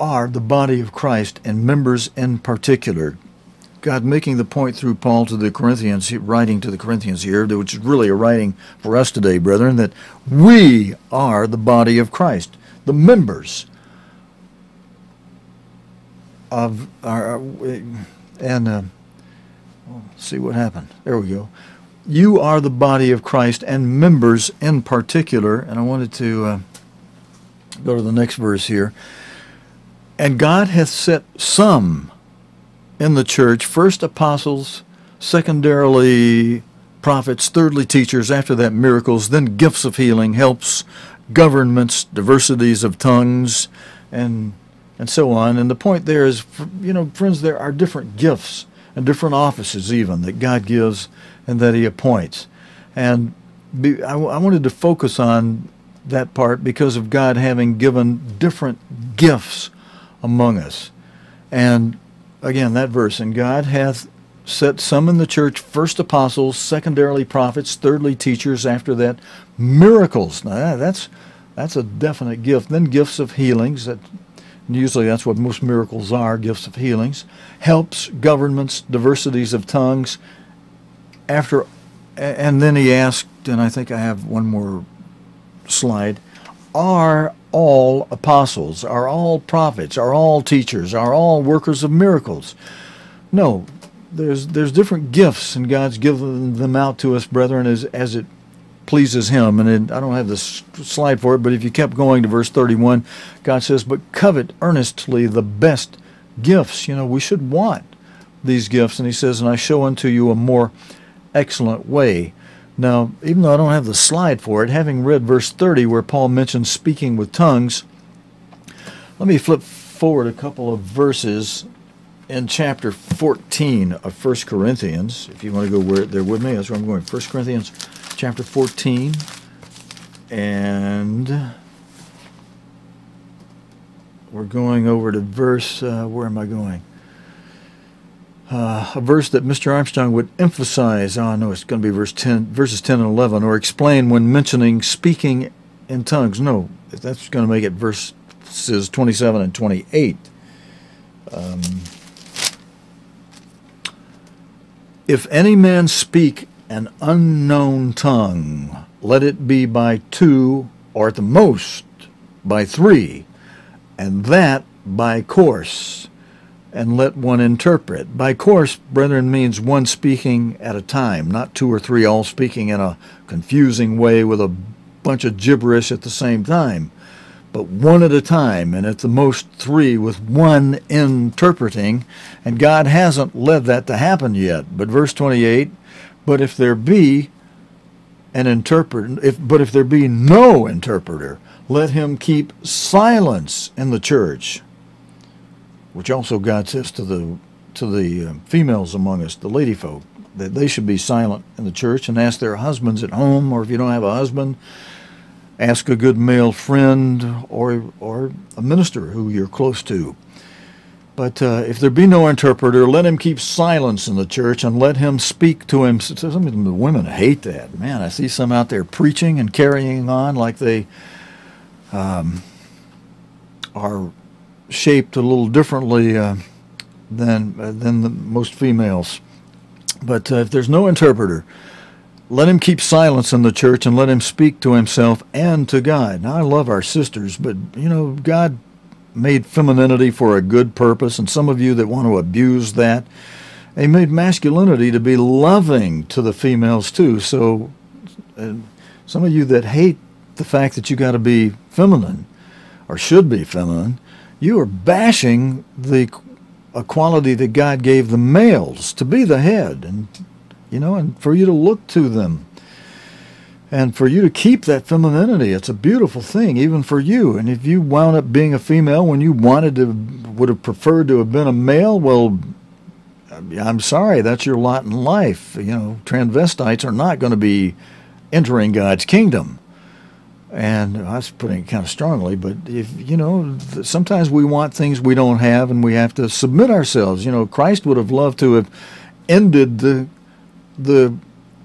are the body of Christ and members in particular. God making the point through Paul to the Corinthians, writing to the Corinthians here, which is really a writing for us today, brethren, that we are the body of Christ the members of our, and uh, see what happened. There we go. You are the body of Christ and members in particular. And I wanted to uh, go to the next verse here. And God hath set some in the church, first apostles, secondarily prophets, thirdly teachers, after that miracles, then gifts of healing, helps, governments, diversities of tongues, and and so on. And the point there is, you know, friends, there are different gifts and different offices even that God gives and that He appoints. And be, I, I wanted to focus on that part because of God having given different gifts among us. And again, that verse, and God hath set some in the church, first apostles, secondarily prophets, thirdly teachers, after that miracles. Now that's that's a definite gift. Then gifts of healings. That usually that's what most miracles are, gifts of healings. Helps, governments, diversities of tongues. After and then he asked, and I think I have one more slide, are all apostles, are all prophets, are all teachers, are all workers of miracles? No, there's there's different gifts, and God's given them out to us, brethren, as as it pleases Him. And it, I don't have the slide for it, but if you kept going to verse 31, God says, "But covet earnestly the best gifts." You know, we should want these gifts, and He says, "And I show unto you a more excellent way." Now, even though I don't have the slide for it, having read verse 30 where Paul mentions speaking with tongues, let me flip forward a couple of verses in chapter 14 of 1 Corinthians, if you want to go where, there with me, that's where I'm going. 1 Corinthians chapter 14, and we're going over to verse, uh, where am I going? Uh, a verse that Mr. Armstrong would emphasize. Oh, no, it's going to be verse 10, verses 10 and 11, or explain when mentioning speaking in tongues. No, that's going to make it verses 27 and 28. Um, If any man speak an unknown tongue, let it be by two, or at the most by three, and that by course, and let one interpret. By course, brethren, means one speaking at a time, not two or three all speaking in a confusing way with a bunch of gibberish at the same time but one at a time, and at the most three, with one interpreting. And God hasn't led that to happen yet. But verse 28 But if there be an interpreter, if, but if there be no interpreter, let him keep silence in the church. Which also God says to the to the uh, females among us, the lady folk, that they should be silent in the church and ask their husbands at home, or if you don't have a husband, ask a good male friend or, or a minister who you're close to. But uh, if there be no interpreter, let him keep silence in the church and let him speak to him. Some of the women hate that. Man, I see some out there preaching and carrying on like they um, are shaped a little differently uh, than uh, than the, most females. But uh, if there's no interpreter, let him keep silence in the church and let him speak to himself and to God. Now, I love our sisters, but you know, God made femininity for a good purpose, and some of you that want to abuse that, He made masculinity to be loving to the females too. So, uh, some of you that hate the fact that you got to be feminine or should be feminine, you are bashing the equality that God gave the males to be the head and you know, and for you to look to them and for you to keep that femininity. It's a beautiful thing, even for you. And if you wound up being a female when you wanted to, would have preferred to have been a male, well, I'm sorry, that's your lot in life. You know, transvestites are not going to be entering God's kingdom. And I was putting it kind of strongly, but if you know, sometimes we want things we don't have, and we have to submit ourselves. You know, Christ would have loved to have ended the the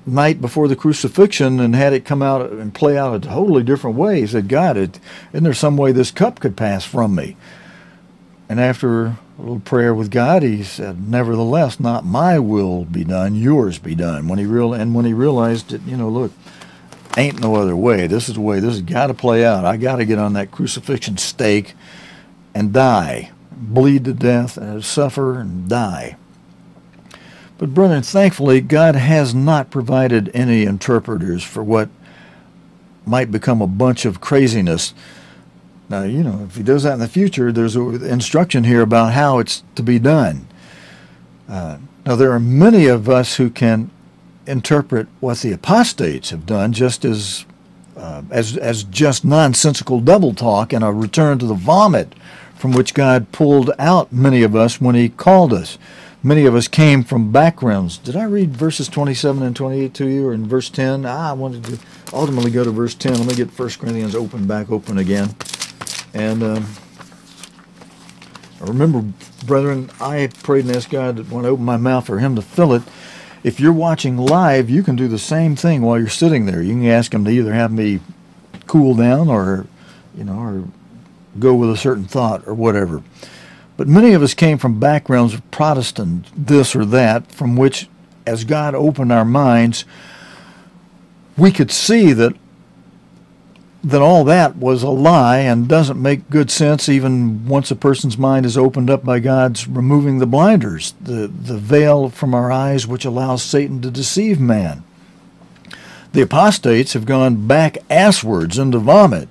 night before the crucifixion and had it come out and play out a totally different way. He said, God, it, isn't there some way this cup could pass from me? And after a little prayer with God, he said, Nevertheless, not my will be done, yours be done. When he real and when he realized that, you know, look, ain't no other way. This is the way. This has got to play out. I got to get on that crucifixion stake and die, bleed to death, and suffer and die. But, brethren, thankfully, God has not provided any interpreters for what might become a bunch of craziness. Now, you know, if He does that in the future, there's instruction here about how it's to be done. Uh, now, there are many of us who can interpret what the apostates have done just as uh, as as just nonsensical double talk and a return to the vomit from which God pulled out many of us when He called us many of us came from backgrounds. Did I read verses 27 and 28 to you, or in verse 10? Ah, I wanted to ultimately go to verse 10. Let me get 1 Corinthians open back open again. And um, remember, brethren, I prayed and asked God that when I open my mouth for Him to fill it. If you're watching live, you can do the same thing while you're sitting there. You can ask Him to either have me cool down or, you know, or go with a certain thought or whatever. But many of us came from backgrounds of Protestant this or that, from which, as God opened our minds, we could see that that all that was a lie and doesn't make good sense even once a person's mind is opened up by God's removing the blinders, the, the veil from our eyes which allows Satan to deceive man. The apostates have gone back asswards into vomit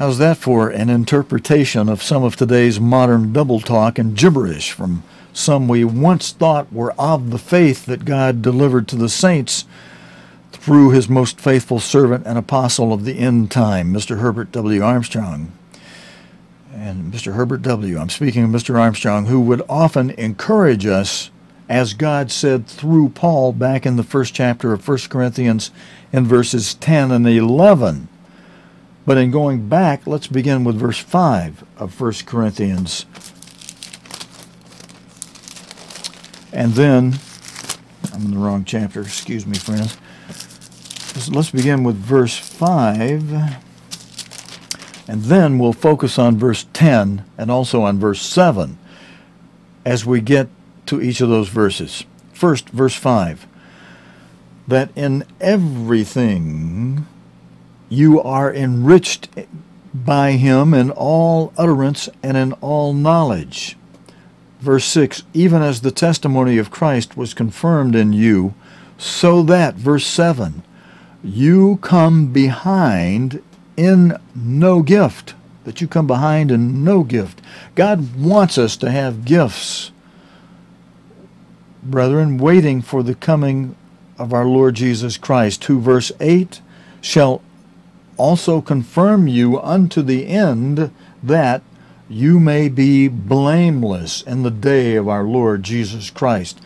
How's that for an interpretation of some of today's modern double talk and gibberish from some we once thought were of the faith that God delivered to the saints through his most faithful servant and apostle of the end time, Mr. Herbert W. Armstrong? And Mr. Herbert W., I'm speaking of Mr. Armstrong, who would often encourage us, as God said through Paul back in the first chapter of 1 Corinthians in verses 10 and 11 but in going back, let's begin with verse 5 of 1 Corinthians. And then, I'm in the wrong chapter, excuse me, friends. Let's begin with verse 5. And then we'll focus on verse 10 and also on verse 7 as we get to each of those verses. First, verse 5 that in everything you are enriched by him in all utterance and in all knowledge. Verse 6 Even as the testimony of Christ was confirmed in you, so that, verse 7, you come behind in no gift. That you come behind in no gift. God wants us to have gifts, brethren, waiting for the coming of our Lord Jesus Christ, who, verse 8, shall also confirm you unto the end that you may be blameless in the day of our Lord Jesus Christ.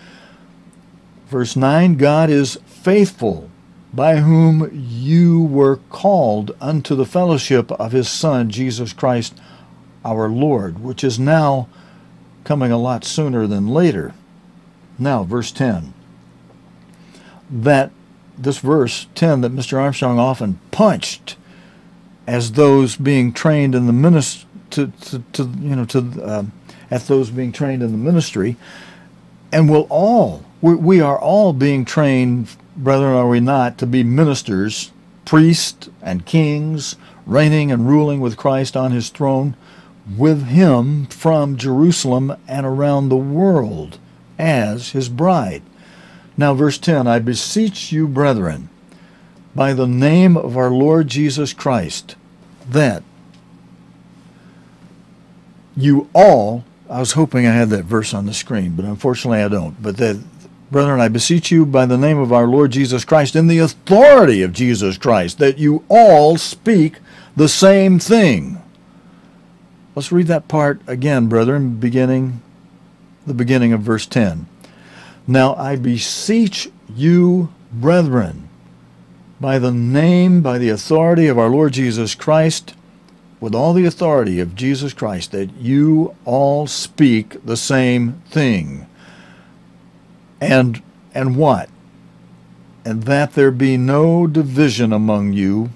Verse 9 God is faithful, by whom you were called unto the fellowship of his Son, Jesus Christ our Lord, which is now coming a lot sooner than later. Now, verse 10 that this verse 10 that Mr. Armstrong often punched as those being trained in the ministry to, to, to you know to um, at those being trained in the ministry, and we'll all we, we are all being trained, brethren, are we not, to be ministers, priests, and kings, reigning and ruling with Christ on His throne, with Him from Jerusalem and around the world as His bride. Now, verse 10 I beseech you, brethren, by the name of our Lord Jesus Christ, that you all, I was hoping I had that verse on the screen, but unfortunately I don't, but that, brethren, I beseech you by the name of our Lord Jesus Christ, in the authority of Jesus Christ, that you all speak the same thing. Let's read that part again, brethren, beginning the beginning of verse 10. Now I beseech you, brethren, by the name, by the authority of our Lord Jesus Christ, with all the authority of Jesus Christ, that you all speak the same thing. And and what? And that there be no division among you,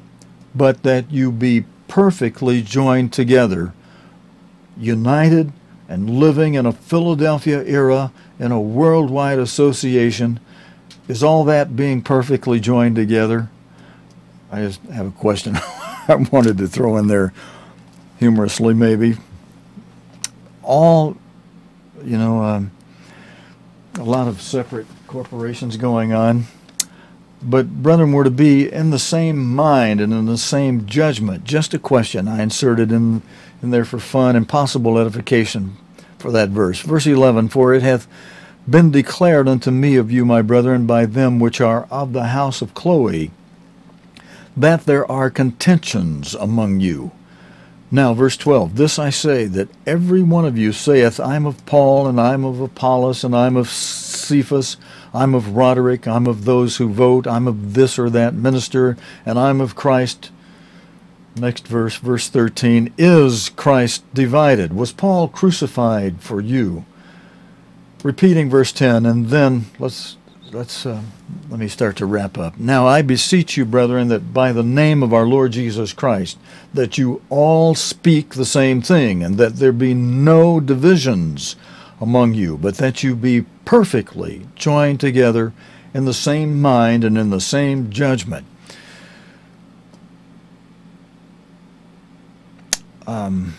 but that you be perfectly joined together, united and living in a Philadelphia era, in a worldwide association, is all that being perfectly joined together? I just have a question (laughs) I wanted to throw in there humorously, maybe. All, you know, um, a lot of separate corporations going on. But, brethren, we're to be in the same mind and in the same judgment. Just a question I inserted in, in there for fun and possible edification for that verse. Verse 11 For it hath been declared unto me of you, my brethren, by them which are of the house of Chloe, that there are contentions among you. Now, verse 12 This I say, that every one of you saith, I'm of Paul, and I'm of Apollos, and I'm of Cephas I'm of Roderick, I'm of those who vote, I'm of this or that minister, and I'm of Christ. Next verse, verse 13. Is Christ divided? Was Paul crucified for you? Repeating verse 10, and then let's let's uh, let me start to wrap up. Now I beseech you, brethren, that by the name of our Lord Jesus Christ, that you all speak the same thing, and that there be no divisions among you, but that you be perfectly joined together in the same mind and in the same judgment. Um,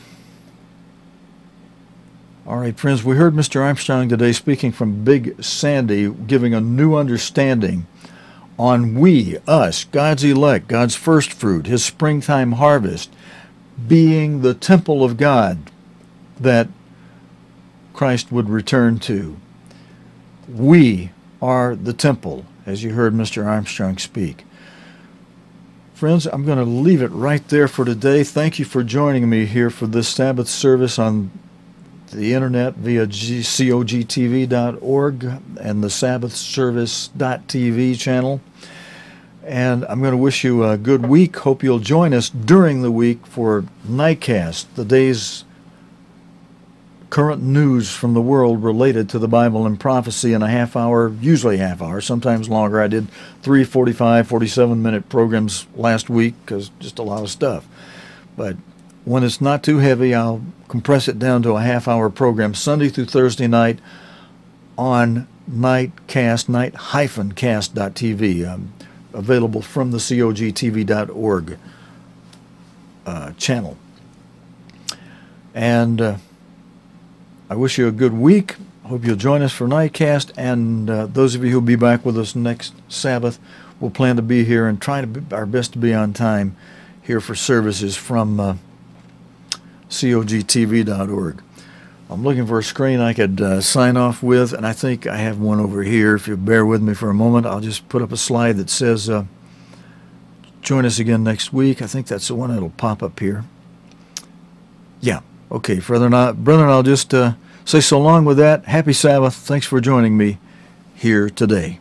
all right, friends, we heard Mr. Armstrong today speaking from Big Sandy, giving a new understanding on we, us, God's elect, God's first fruit, His springtime harvest, being the temple of God that Christ would return to. We are the temple, as you heard Mr. Armstrong speak. Friends, I'm going to leave it right there for today. Thank you for joining me here for this Sabbath service on the internet via cogtv.org and the sabbathservice.tv channel. And I'm going to wish you a good week. Hope you'll join us during the week for Nightcast, the day's current news from the world related to the Bible and prophecy in a half hour, usually half hour, sometimes longer. I did three 45, 47 minute programs last week because just a lot of stuff. But when it's not too heavy, I'll compress it down to a half hour program Sunday through Thursday night on nightcast, night-cast.tv, um, available from the cogtv.org uh, channel. And uh, I wish you a good week. Hope you'll join us for Nightcast. And uh, those of you who'll be back with us next Sabbath, we'll plan to be here and try to be our best to be on time here for services from uh, cogtv.org. I'm looking for a screen I could uh, sign off with, and I think I have one over here. If you bear with me for a moment, I'll just put up a slide that says, uh, Join us again next week. I think that's the one that'll pop up here. Yeah. Okay, brethren, I, brethren I'll just uh, say so long with that. Happy Sabbath. Thanks for joining me here today.